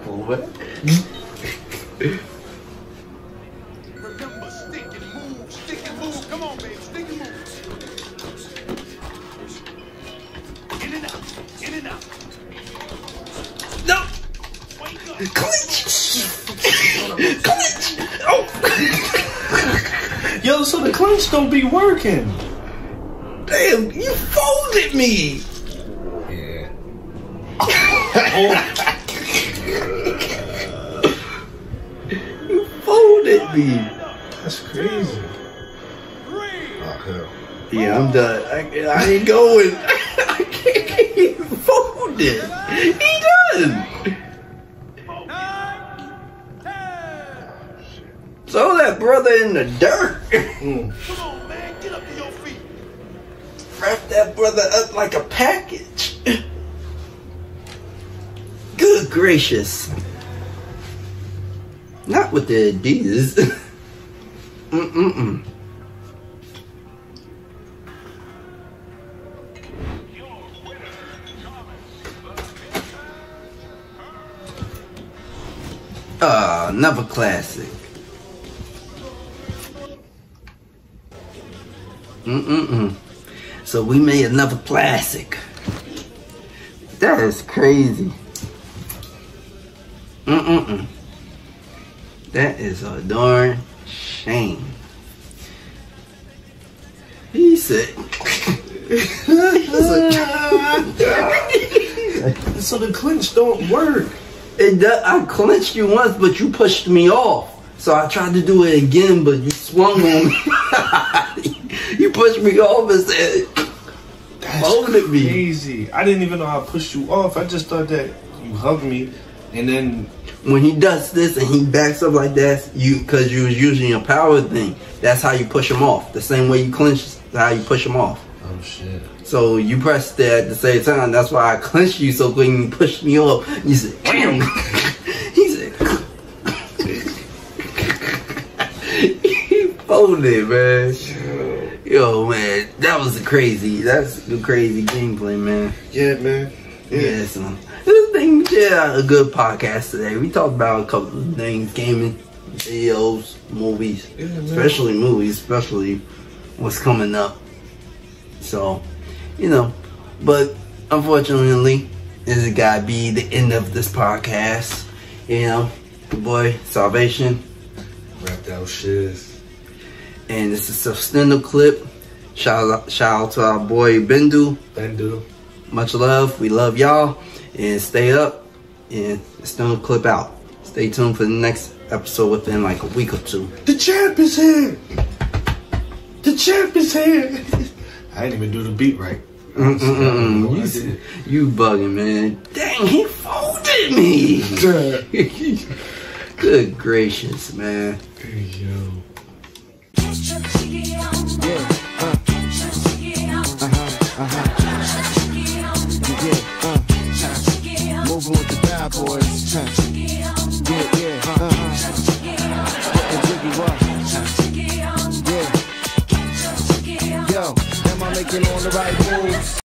S1: Man.
S4: Remember, stick and move, stick and move. Come on, stick and move. In and out, in and out.
S1: No.
S4: Wake up.
S1: Clinch. Clinch. Oh.
S2: Yo, so the clinch don't be working.
S1: Damn, you folded me. Folded. He done. Throw that brother in the dirt.
S4: Come on, man. Get up to your feet.
S1: Wrap that brother up like a package. Good gracious. Not with the Adidas. Mm-mm-mm. Another classic. Mm-mm-mm. So we made another classic. That is crazy. Mm-mm-mm. That is a darn shame. He said,
S2: so the clinch don't work.
S1: It I clenched you once, but you pushed me off. So I tried to do it again, but you swung on me. you pushed me off and said, folded me.
S2: Crazy. I didn't even know how I pushed you off. I just thought that you hugged me and then
S1: When he does this and he backs up like that, you because you was using your power thing. That's how you push him off. The same way you clinch, how you push him off.
S2: Oh shit.
S1: So you pressed it at the same time. That's why I clenched you so quick and you pushed me off. You said, "Damn." he said, he folded, man. Yo, man, that was crazy. That's the crazy gameplay, man.
S2: Yeah, man.
S1: Yeah, so this thing, yeah, a good podcast today. We talked about a couple of things, gaming, videos, movies,
S2: Yeah,
S1: especially movies, especially what's coming up. So, you know, but unfortunately, this has got to be the end of this podcast. You know, the boy Salvation,
S2: Rapped out Shizz.
S1: and this is a stand clip. Shout out, shout out to our boy Bendu.
S2: Bendu.
S1: Much love. We love y'all. And stay up. And stand clip out. Stay tuned for the next episode within like a week or two.
S2: The champ is here. The champ is here. I didn't even do the beat right.
S1: You, you bugging, man. Dang, he folded me. Good gracious, man.
S2: Yo.
S8: Moving with the bad boys. Huh. Yeah, yeah. Uh-huh. Jiggy Rush. Making all the right moves?